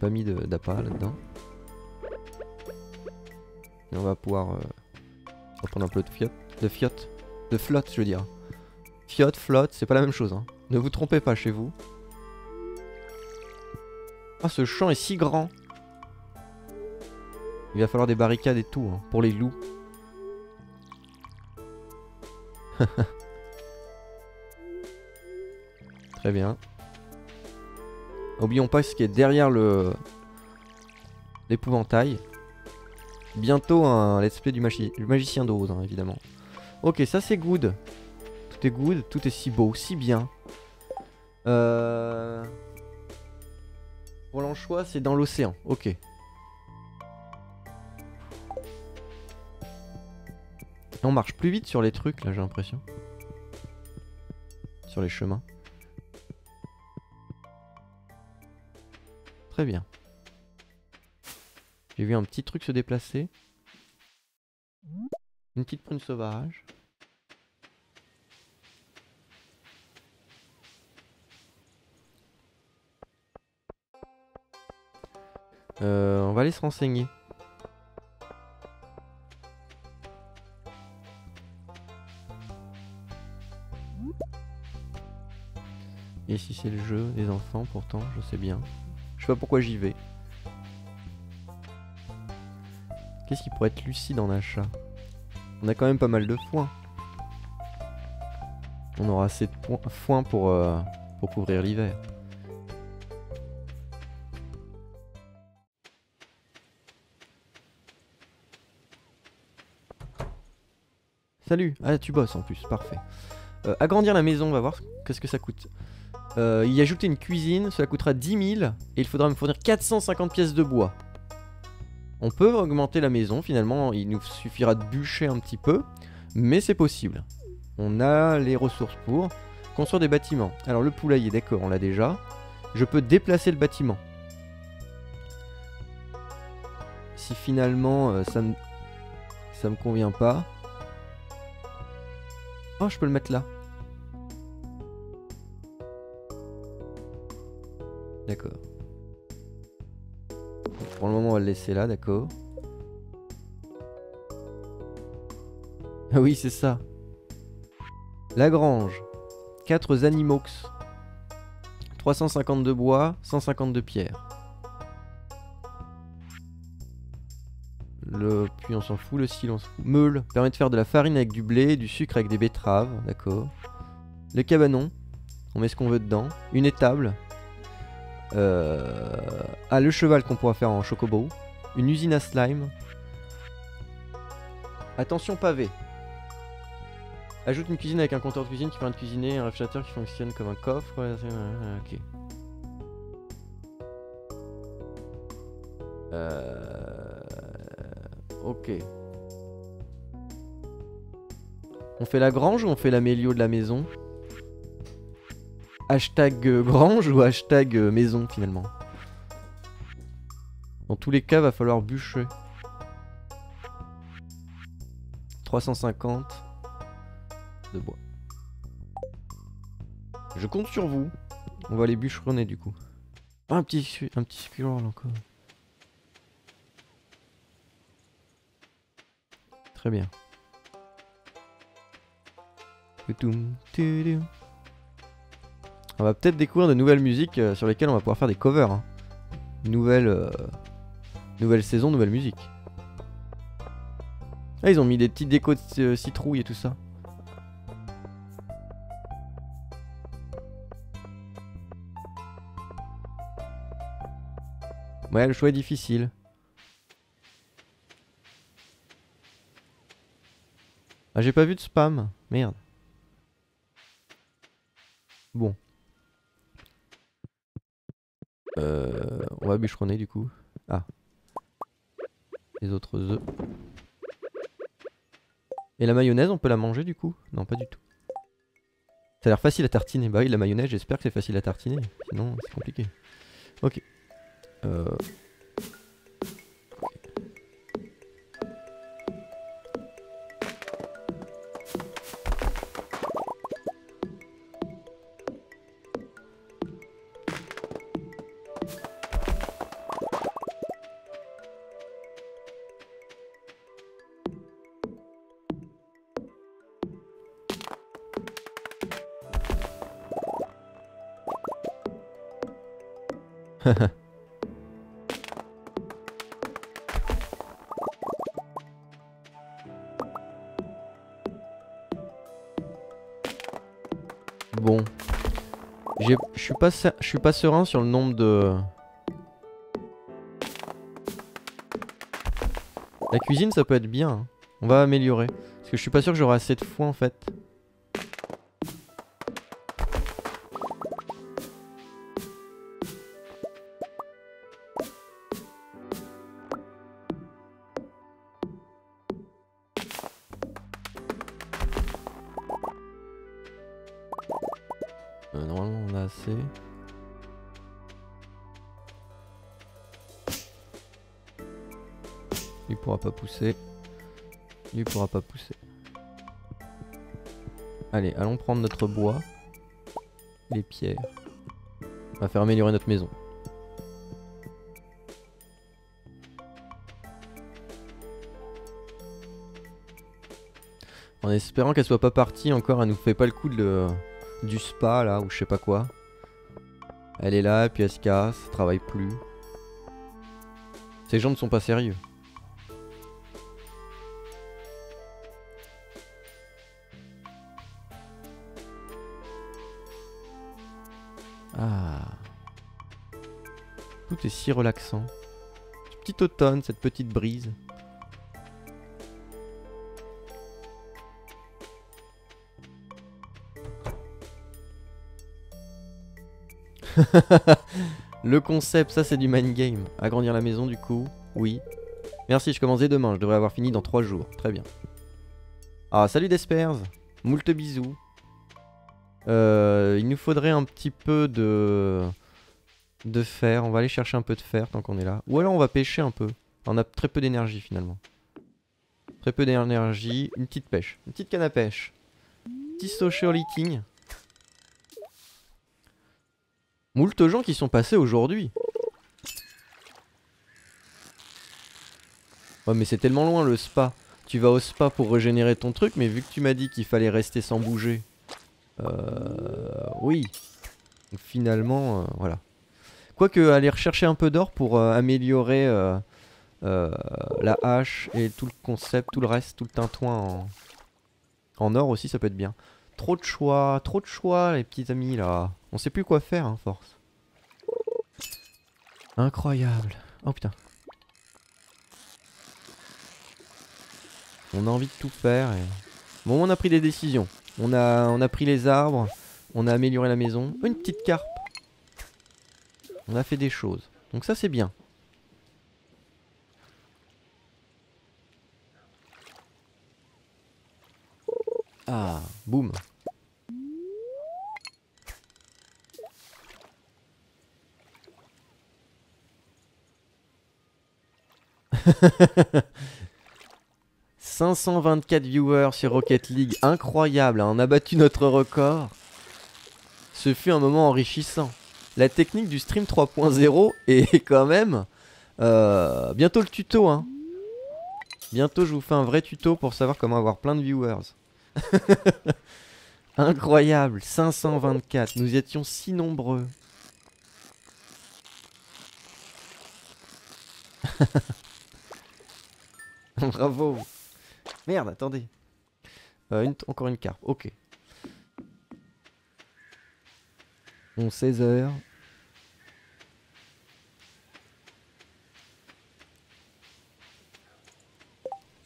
Pas mis d'appât là-dedans. Et on va pouvoir euh, reprendre un peu de fiot. De fiot. De flotte, je veux dire. Fiot, flotte, c'est pas la même chose. Hein. Ne vous trompez pas chez vous. Ah, ce champ est si grand? Il va falloir des barricades et tout, hein, pour les loups. Très bien. Oublions pas ce qui est derrière le l'épouvantail. Bientôt un let's play du, magicien de hein, évidemment. Ok, ça c'est good. Tout est good, tout est si beau, si bien. Euh... Pour l'anchois, c'est dans l'océan. Ok. On marche plus vite sur les trucs, là, j'ai l'impression. Sur les chemins. Très bien. J'ai vu un petit truc se déplacer. Une petite prune sauvage. Euh, on va aller se renseigner. Et si c'est le jeu des enfants, pourtant, je sais bien. Je sais pas pourquoi j'y vais. Qu'est-ce qui pourrait être lucide en achat? On a quand même pas mal de foin. On aura assez de foin pour, euh, pour couvrir l'hiver. Salut Ah tu bosses en plus, parfait. Euh, agrandir la maison, on va voir qu'est-ce que ça coûte. Euh, y ajouter une cuisine, cela coûtera 10 000 et il faudra me fournir 450 pièces de bois. On peut augmenter la maison finalement, il nous suffira de bûcher un petit peu, mais c'est possible. On a les ressources pour construire des bâtiments. Alors le poulailler, d'accord, on l'a déjà. Je peux déplacer le bâtiment. Si finalement euh, ça me ça me convient pas, Oh, je peux le mettre là. D'accord. Pour le moment, on va le laisser là, d'accord. Ah oui, c'est ça. La grange. 4 Animox. 350 de bois, 150 de Le puits on s'en fout, le style on. Meule permet de faire de la farine avec du blé, du sucre avec des betteraves, d'accord. Le cabanon, on met ce qu'on veut dedans. Une étable. Euh... Ah, le cheval qu'on pourra faire en chocobo. Une usine à slime. Attention pavé. Ajoute une cuisine avec un compteur de cuisine qui permet de cuisiner, un réfrigérateur qui fonctionne comme un coffre. Ok. Euh... Ok. On fait la grange ou on fait l'amélio de la maison? Hashtag euh, grange ou hashtag euh, maison finalement? Dans tous les cas, va falloir bûcher. 350 de bois. Je compte sur vous. On va les bûcheronner du coup. Un petit, un petit encore. Très bien. On va peut-être découvrir de nouvelles musiques euh, sur lesquelles on va pouvoir faire des covers. Nouvelle, nouvelle saison, nouvelle musique. Ah, ils ont mis des petites décos de euh, citrouille et tout ça. Ouais, le choix est difficile. Ah, j'ai pas vu de spam. Merde. Bon. Euh, on va bûcheronner du coup. Ah. Les autres œufs. Et la mayonnaise, on peut la manger du coup? Non, pas du tout. Ça a l'air facile à tartiner. Bah oui, la mayonnaise, j'espère que c'est facile à tartiner. Sinon, c'est compliqué. Ok. Euh... bon. Je suis pas, pas serein sur le nombre de... La cuisine ça peut être bien. Hein. On va améliorer. Parce que je suis pas sûr que j'aurai assez de foin en fait. Pousser. Lui pourra pas pousser. Allez, allons prendre notre bois. Les pierres. On va faire améliorer notre maison. En espérant qu'elle soit pas partie encore, elle nous fait pas le coup de du spa là, ou je sais pas quoi. Elle est là, puis elle se casse, elle travaille plus. Ces gens ne sont pas sérieux. C'est si relaxant. Petit automne, cette petite brise. Le concept, ça c'est du mind game. Agrandir la maison du coup, oui. Merci, je commence demain, je devrais avoir fini dans 3 jours. Très bien. Ah, salut Despers Moult bisous. Euh, il nous faudrait un petit peu de fer. On va aller chercher un peu de fer tant qu'on est là. Ou alors on va pêcher un peu. On a très peu d'énergie finalement. Très peu d'énergie. Une petite pêche. Une petite canne à pêche. Petit social eating. Moult gens qui sont passés aujourd'hui. Ouais mais c'est tellement loin le spa. Tu vas au spa pour régénérer ton truc mais vu que tu m'as dit qu'il fallait rester sans bouger. Euh... Oui. Finalement, euh, voilà. Quoique aller rechercher un peu d'or pour euh, améliorer la hache et tout le concept, tout le reste, tout le tintouin en, or aussi, ça peut être bien. Trop de choix, trop de choix les petits amis là. On sait plus quoi faire, hein, force. Incroyable. Oh putain. On a envie de tout faire et... Bon, on a pris des décisions. On a, on a pris les arbres, on a amélioré la maison. Une petite carpe. On a fait des choses. Donc ça c'est bien. Ah, boum. « 524 viewers sur Rocket League, incroyable, hein. on a battu notre record. Ce fut un moment enrichissant. La technique du stream 3.0 est quand même... euh, bientôt le tuto, hein. Bientôt, je vous fais un vrai tuto pour savoir comment avoir plein de viewers. Incroyable, 524. Nous étions si nombreux. Bravo. Merde, attendez. Euh, encore une carte. Ok. Bon, 16 heures.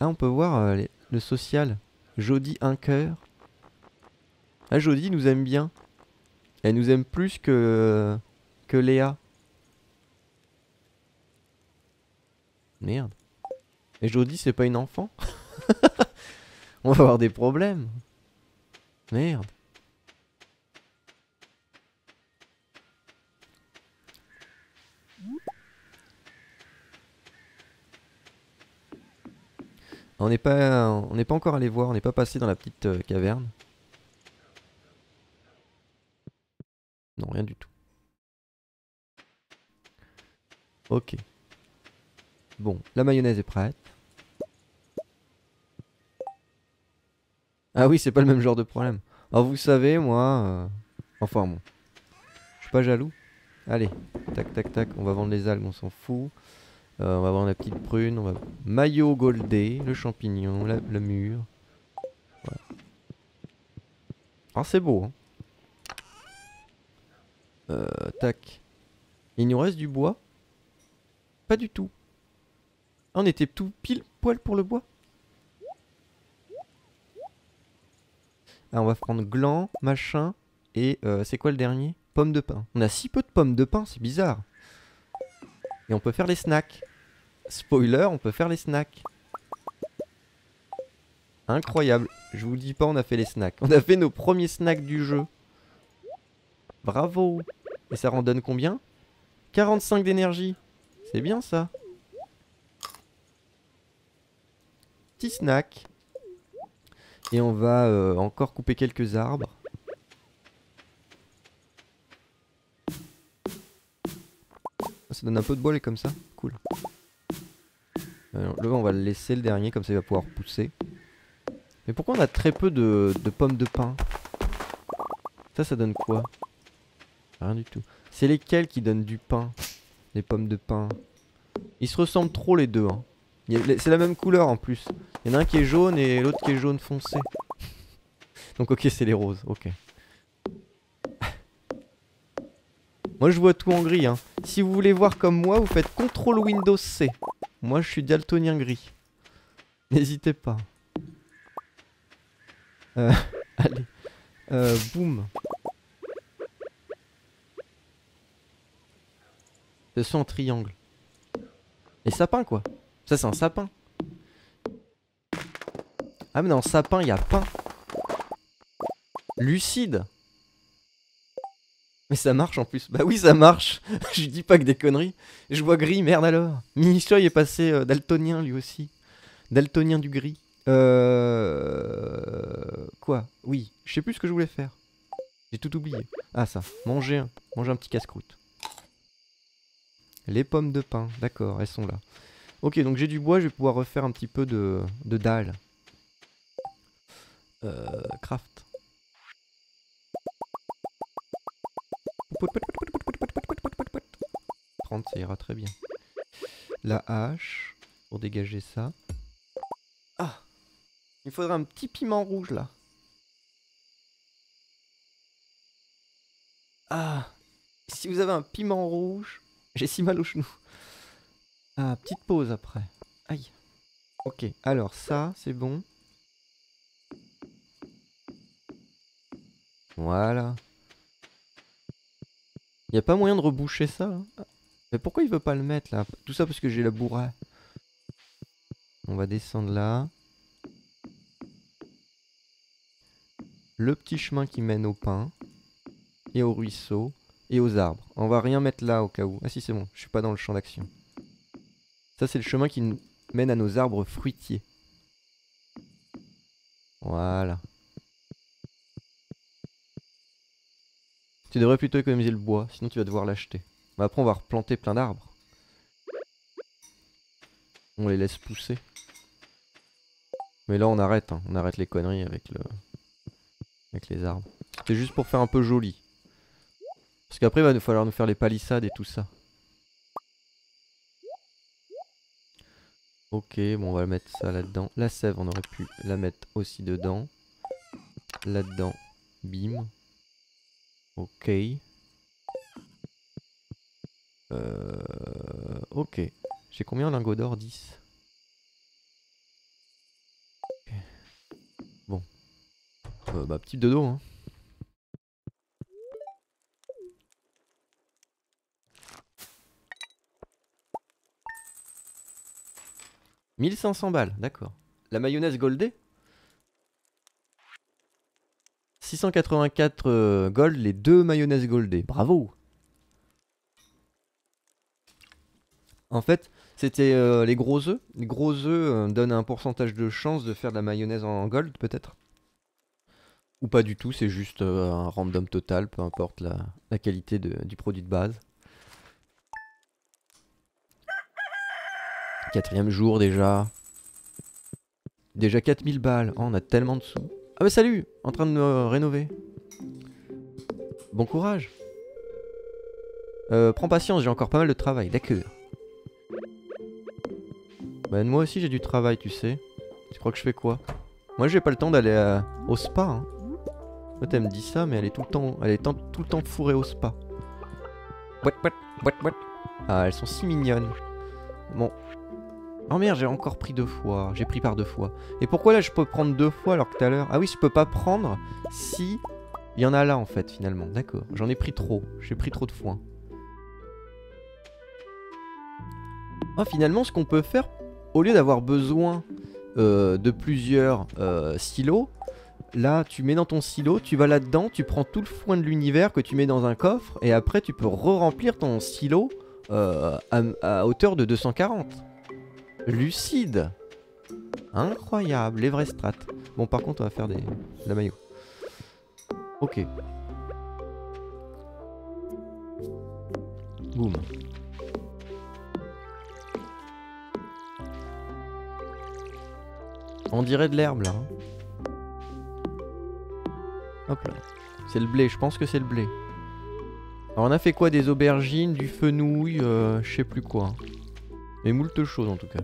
Ah, on peut voir euh, le social. Jody un cœur. Ah, Jody nous aime bien. Elle nous aime plus que que Léa. Merde. Et Jody, c'est pas une enfant? On va avoir des problèmes. Merde. On n'est pas, encore allé voir, on n'est pas passé dans la petite euh, caverne. Non, rien du tout. Ok. Bon, la mayonnaise est prête. Ah oui, c'est pas le même genre de problème. Alors vous savez, moi... euh, Enfin bon. Je suis pas jaloux. Allez, tac tac tac, on va vendre les algues, on s'en fout. Euh, on va vendre la petite prune, on va... Maillot goldé, le champignon, le mur. Voilà. Ah c'est beau, hein. Euh, tac. Il nous reste du bois? Pas du tout. Ah, on était tout pile poil pour le bois? On va prendre gland, machin, et euh, c'est quoi le dernier? Pomme de pain. On a si peu de pommes de pain, c'est bizarre. Et on peut faire les snacks. Spoiler, on peut faire les snacks. Incroyable. Je vous dis pas, on a fait les snacks. On a fait nos premiers snacks du jeu. Bravo. Et ça rend donne combien? 45 d'énergie. C'est bien ça. Petit snack. Et on va euh, encore couper quelques arbres. Ça donne un peu de bois, comme ça. Cool. Alors, là, on va le laisser le dernier, comme ça il va pouvoir pousser. Mais pourquoi on a très peu de, de pommes de pin? Ça, ça donne quoi? Rien du tout. C'est lesquels qui donnent du pain Les pommes de pin? Ils se ressemblent trop les deux. Hein. C'est la même couleur en plus. Il y en a un qui est jaune et l'autre qui est jaune foncé. Donc ok, c'est les roses. Ok. Moi je vois tout en gris. Hein. Si vous voulez voir comme moi, vous faites CTRL Windows C. Moi je suis daltonien gris. N'hésitez pas. Euh, allez. Euh, boum. Ce sont en triangle. Les sapins quoi. Ça c'est un sapin. Ah mais dans sapin il y a pain. Lucide. Mais ça marche en plus. Bah oui ça marche. Je dis pas que des conneries. Je vois gris, merde alors. Minichoy est passé euh, daltonien lui aussi. Daltonien du gris. Euh... Quoi? Oui, je sais plus ce que je voulais faire. J'ai tout oublié. Ah ça, manger un, manger un petit casse-croûte. Les pommes de pain, d'accord, elles sont là. Ok, donc j'ai du bois, je vais pouvoir refaire un petit peu de, de dalle. Euh, craft. 30, ça ira très bien. La hache, pour dégager ça. Ah Il faudrait un petit piment rouge là. Ah Si vous avez un piment rouge, j'ai si mal au genou. Ah, petite pause après. Aïe. Ok, alors ça, c'est bon. Voilà. Y a pas moyen de reboucher ça Ah. Mais pourquoi il veut pas le mettre là? Tout ça parce que j'ai la bourrée. On va descendre là. Le petit chemin qui mène au pain. Et au ruisseau. Et aux arbres. On va rien mettre là au cas où. Ah si c'est bon, je suis pas dans le champ d'action. Ça c'est le chemin qui nous mène à nos arbres fruitiers. Voilà. Tu devrais plutôt économiser le bois, sinon tu vas devoir l'acheter. Mais après on va replanter plein d'arbres. On les laisse pousser. Mais là on arrête, hein. on arrête les conneries avec le... Avec les arbres. C'est juste pour faire un peu joli. Parce qu'après il va nous falloir nous faire les palissades et tout ça. Ok, bon on va mettre ça là-dedans. La sève on aurait pu la mettre aussi dedans. Là-dedans. Bim. Ok. Euh... Ok. J'ai combien de lingots d'or? 10. Bon. Euh, bah petit dodo hein. 1500 balles, d'accord. La mayonnaise goldée 684 euh, gold, les deux mayonnaises goldées. Bravo En fait, c'était euh, les gros œufs. Les gros œufs euh, donnent un pourcentage de chance de faire de la mayonnaise en gold, peut-être Ou pas du tout, c'est juste un random total, peu importe la, qualité du produit de base. Quatrième jour déjà. Déjà 4000 balles. Oh, on a tellement de sous. Ah bah salut En train de me rénover. Bon courage. Euh, prends patience, j'ai encore pas mal de travail, d'accord. Bah moi aussi j'ai du travail, tu sais. Tu crois que je fais quoi? Moi j'ai pas le temps d'aller euh, au spa. Hein. Elle me dit ça, mais elle est tout le temps, elle est tout le temps fourrée au spa. Ah, elles sont si mignonnes. Bon, Oh merde, j'ai encore pris deux fois. J'ai pris par deux fois. Et pourquoi là je peux prendre deux fois alors que tout à l'heure... Ah oui, je peux pas prendre si... Il y en a là en fait finalement. D'accord. J'en ai pris trop. J'ai pris trop de foin. Ah finalement ce qu'on peut faire, au lieu d'avoir besoin euh, de plusieurs euh, silos, là tu mets dans ton silo, tu vas là-dedans, tu prends tout le foin de l'univers que tu mets dans un coffre et après tu peux re-remplir ton silo euh, à, à hauteur de 240. Lucide Incroyable, les vrais strats. Bon, par contre, on va faire des... de la maillot. Ok. Boum. On dirait de l'herbe, là. Hein. Hop là. C'est le blé, je pense que c'est le blé. Alors on a fait quoi Des aubergines, du fenouil, euh, je sais plus quoi. Et moult choses en tout cas.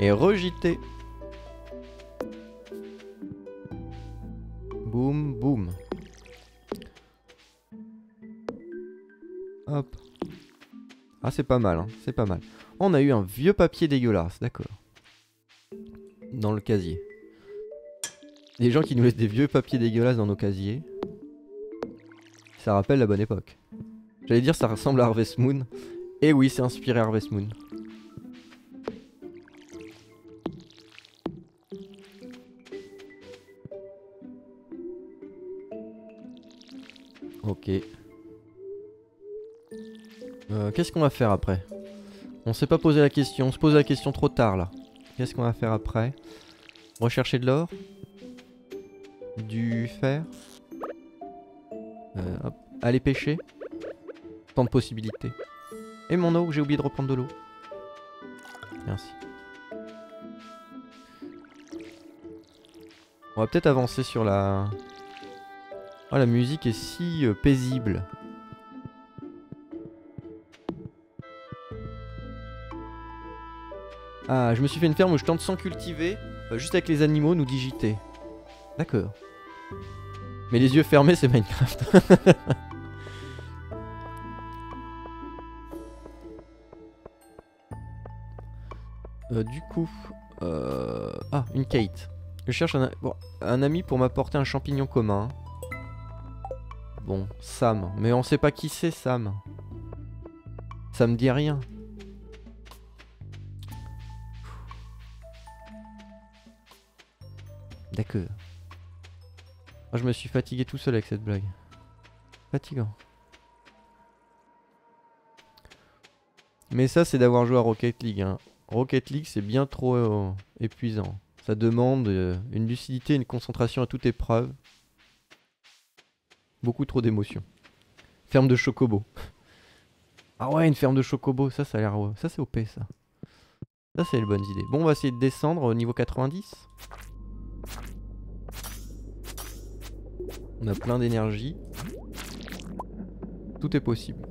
Et regité. Boum, boum. Hop. Ah, c'est pas mal, hein. c'est pas mal. On a eu un vieux papier dégueulasse, d'accord. Dans le casier. Les gens qui nous laissent des vieux papiers dégueulasses dans nos casiers. Ça rappelle la bonne époque. J'allais dire ça ressemble à Harvest Moon. Et oui, c'est inspiré Harvest Moon. Ok. Euh, qu'est-ce qu'on va faire après? On s'est pas posé la question. On se pose la question trop tard là. Qu'est-ce qu'on va faire après? Rechercher de l'or? Du fer? Euh, Aller pêcher? Tant de possibilités. Et mon eau, j'ai oublié de reprendre de l'eau. Merci. On va peut-être avancer sur la... Oh, la musique est si euh, paisible. Ah, je me suis fait une ferme où je tente sans cultiver, euh, juste avec les animaux, nous digiter. D'accord. Mais les yeux fermés, c'est Minecraft. du coup... Euh... Ah, une Kate. Je cherche un, ami pour m'apporter un champignon commun. Bon, Sam. Mais on sait pas qui c'est, Sam. Ça me dit rien. D'accord. je me suis fatigué tout seul avec cette blague. Fatigant. Mais ça, c'est d'avoir joué à Rocket League. Hein. Rocket League, c'est bien trop euh, épuisant. Ça demande euh, une lucidité une concentration à toute épreuve. Beaucoup trop d'émotions. Ferme de chocobo. Ah ouais, une ferme de chocobo, ça, ça a l'air... Ça, c'est OP, ça. Ça, c'est une bonne idée. Bon, on va essayer de descendre au niveau 90. On a plein d'énergie. Tout est possible.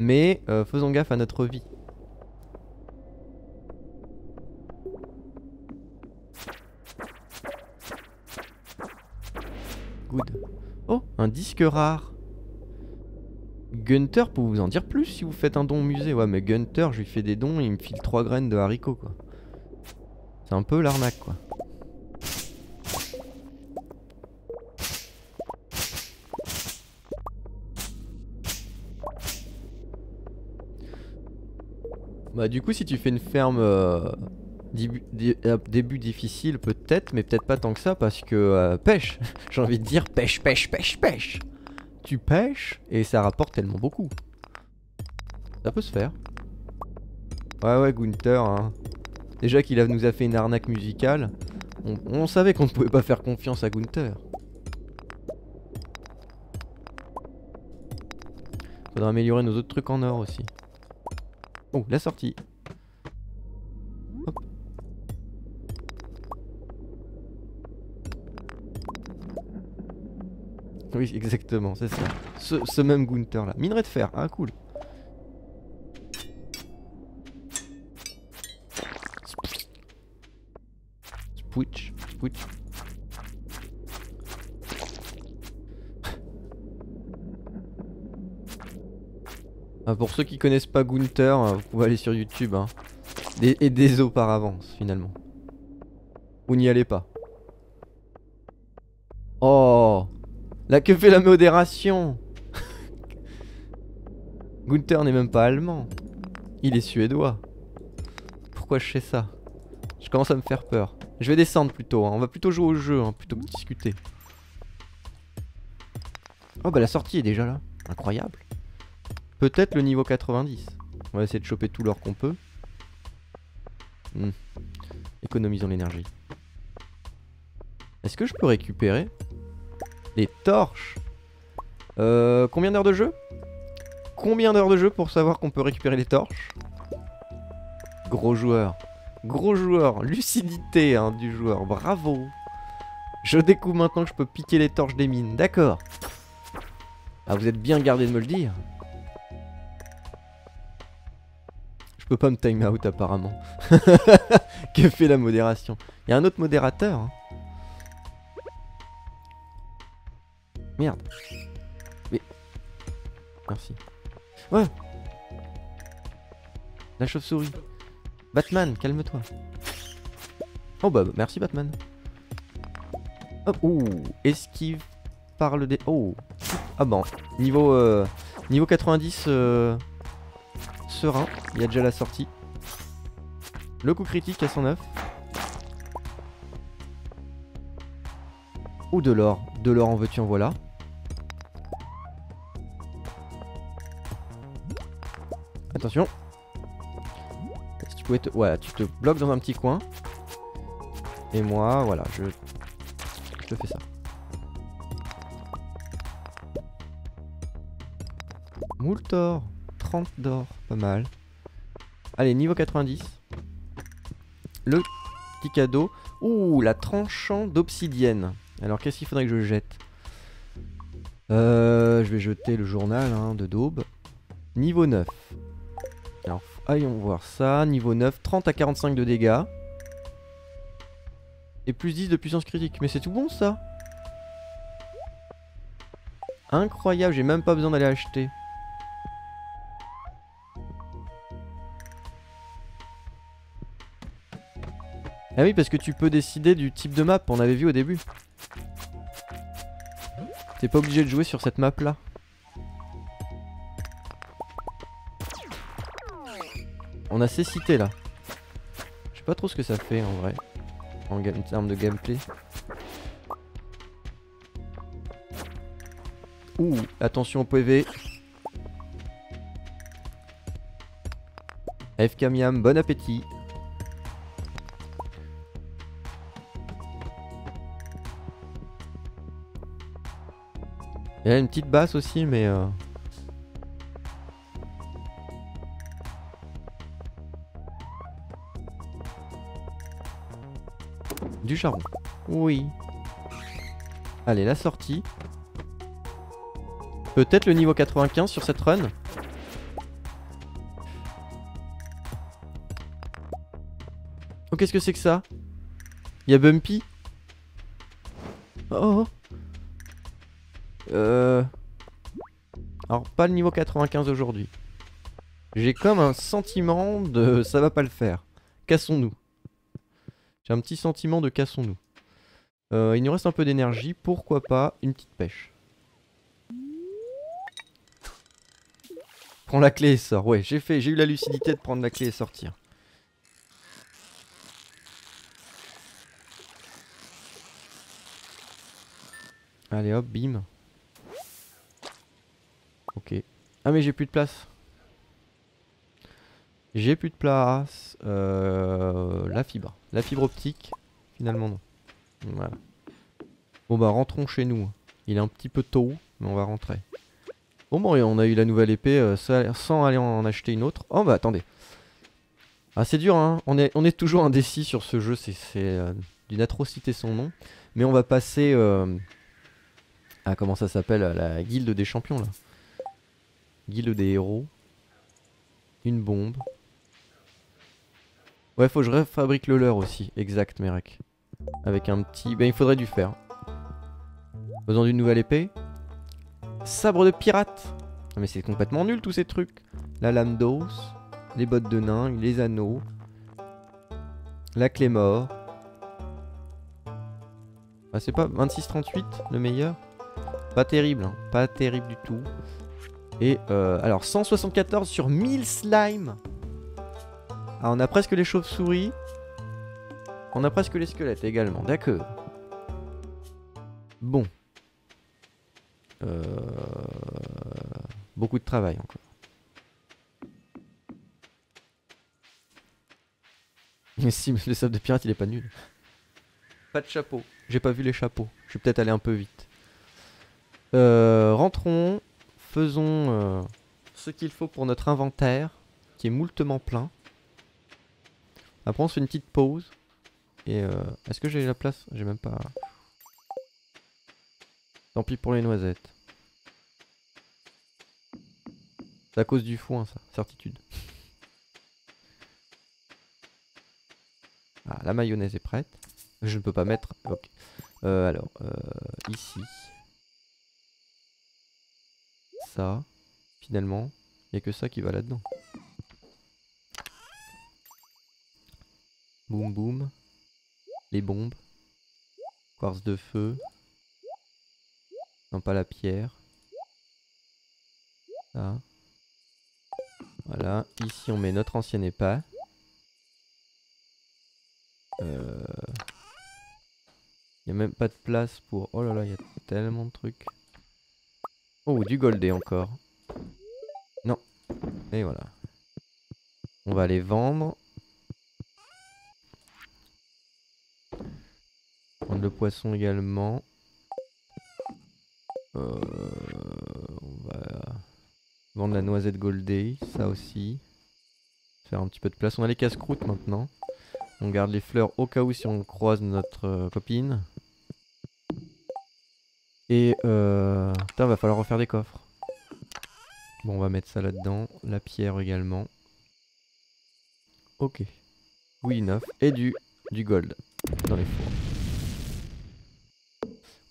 Mais euh, faisons gaffe à notre vie. Good. Oh, un disque rare. Gunter peut vous en dire plus si vous faites un don au musée. Ouais, mais Gunter, je lui fais des dons et il me file 3 graines de haricots, quoi. C'est un peu l'arnaque, quoi. Bah du coup si tu fais une ferme euh, début, difficile peut-être mais peut-être pas tant que ça parce que euh, pêche. J'ai envie de dire pêche pêche pêche pêche. Tu pêches et ça rapporte tellement beaucoup. Ça peut se faire. Ouais ouais Gunther hein. Déjà qu'il nous a fait une arnaque musicale. On, on savait qu'on ne pouvait pas faire confiance à Gunther. Faudra améliorer nos autres trucs en or aussi. Oh, la sortie. Oui, exactement, c'est ça. Ce, même Gunther là. Minerai de fer, ah cool. Switch, switch. Ah, pour ceux qui connaissent pas Gunther, euh, vous pouvez aller sur YouTube. Hein. et des os par avance, finalement. Vous n'y allez pas. Oh Là, que fait la modération Gunther n'est même pas allemand. Il est suédois. Pourquoi je fais ça? Je commence à me faire peur. Je vais descendre plutôt. Hein. On va plutôt jouer au jeu, hein, plutôt que discuter. Oh bah la sortie est déjà là. Incroyable. Peut-être le niveau 90. On va essayer de choper tout l'or qu'on peut. Hmm. Économisons l'énergie. Est-ce que je peux récupérer? Les torches euh, Combien d'heures de jeu? Combien d'heures de jeu pour savoir qu'on peut récupérer les torches? Gros joueur. Gros joueur. Lucidité hein, du joueur. Bravo. Je découvre maintenant que je peux piquer les torches des mines. D'accord. Ah, vous êtes bien gardé de me le dire. peux pas me time out apparemment. que fait la modération? Il y a un autre modérateur. Hein. Merde. Mais... Merci. Ouais. La chauve-souris. Batman, calme-toi. Oh bah merci Batman. Hop, ouh, esquive par le dé... Oh. Ah bon, niveau, euh, niveau 90... Euh serein. Il y a déjà la sortie. Le coup critique à 109. Ou de l'or. De l'or en veux-tu en voilà. Attention. Tu pouvais te... Tu te bloques dans un petit coin. Et moi, voilà, je, je te fais ça. Moultor. 30 d'or, pas mal. Allez, niveau 90. Le petit cadeau. Ouh, la tranchant d'obsidienne. Alors, qu'est-ce qu'il faudrait que je jette? Euh, Je vais jeter le journal hein, de Daube. Niveau 9. Allons voir ça. Niveau 9, 30 à 45 de dégâts. Et plus 10 de puissance critique. Mais c'est tout bon, ça? Incroyable, j'ai même pas besoin d'aller acheter. Ah oui, parce que tu peux décider du type de map, on avait vu au début. T'es pas obligé de jouer sur cette map là. On a cécité là. Je sais pas trop ce que ça fait en vrai. En termes de gameplay. Ouh, attention au PV. FK Miam, bon appétit. Il y a une petite basse aussi, mais... Euh... Du charbon. Oui. Allez, la sortie. Peut-être le niveau 95 sur cette run? Oh, qu'est-ce que c'est que ça? Il y a Bumpy? Oh, oh Euh... Alors, pas le niveau 95 aujourd'hui. J'ai comme un sentiment de... Ça va pas le faire. Cassons-nous. J'ai un petit sentiment de cassons-nous. Euh, il nous reste un peu d'énergie. Pourquoi pas une petite pêche Prends la clé et sors. Ouais, j'ai fait, j'ai eu la lucidité de prendre la clé et sortir. Allez hop, bim. Ok. Ah mais j'ai plus de place. J'ai plus de place. Euh, la fibre. La fibre optique. Finalement non. Voilà. Bon bah rentrons chez nous. Il est un petit peu tôt, mais on va rentrer. Bon bon, on a eu la nouvelle épée euh, sans aller en acheter une autre. Oh bah attendez. Ah c'est dur hein. On est, toujours indécis sur ce jeu. C'est euh, d'une atrocité son nom. Mais on va passer... Ah, comment ça s'appelle La guilde des champions, là. Guilde des héros. Une bombe. Ouais, faut que je refabrique le leur aussi. Exact, Merek. Avec un petit... Ben, il faudrait du fer. Besoin d'une nouvelle épée? Sabre de pirate. Ah, mais c'est complètement nul, tous ces trucs. La lame d'os. Les bottes de nain. Les anneaux. La clé mort. Ah, c'est pas 26-38 le meilleur? Pas terrible, hein. pas terrible du tout. Et euh, alors 174 sur 1000 slime. Ah, on a presque les chauves-souris. On a presque les squelettes également, d'accord. Bon. Euh... Beaucoup de travail encore. Mais si, le sable de pirate il est pas nul. Pas de chapeau. J'ai pas vu les chapeaux. Je vais peut-être aller un peu vite. Euh, rentrons, faisons euh, ce qu'il faut pour notre inventaire, qui est moultement plein. Après on se fait une petite pause. Et euh, est-ce que j'ai la place? J'ai même pas... Tant pis pour les noisettes. C'est à cause du foin ça, certitude. Ah, la mayonnaise est prête. Je ne peux pas mettre... Ok. alors, ici ça, finalement, il n'y a que ça qui va là-dedans. Boum boum. Les bombes. Quartz de feu. Non, pas la pierre. Ça. Voilà. Ici, on met notre ancienne. Euh... Il n'y a même pas de place pour... Oh là là, il y a tellement de trucs. Oh, du goldé encore. Non. Et voilà. On va les vendre. Prendre le poisson également. Euh, on va vendre la noisette goldée, ça aussi. Faire un petit peu de place. On a les casse-croûtes maintenant. On garde les fleurs au cas où si on croise notre euh, copine. Et euh... Putain, va falloir refaire des coffres. Bon, on va mettre ça là-dedans. La pierre également. Ok. Oui, neuf. Et du, du gold dans les fours.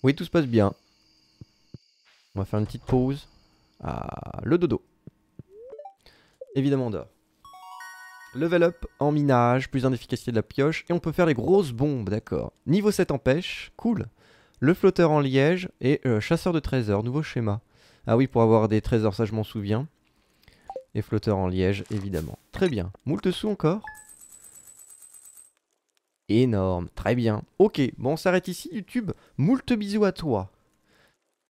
Oui, tout se passe bien. On va faire une petite pause. Ah, le dodo. Évidemment, on dort. Level up en minage, plus en efficacité de la pioche. Et on peut faire les grosses bombes, d'accord. Niveau 7 en pêche, cool. Le flotteur en liège et euh, chasseur de trésors, nouveau schéma. Ah oui, pour avoir des trésors, ça je m'en souviens. Et flotteur en liège, évidemment. Très bien. Moult sous encore? Énorme, très bien. Ok, bon on s'arrête ici YouTube. Moult bisous à toi.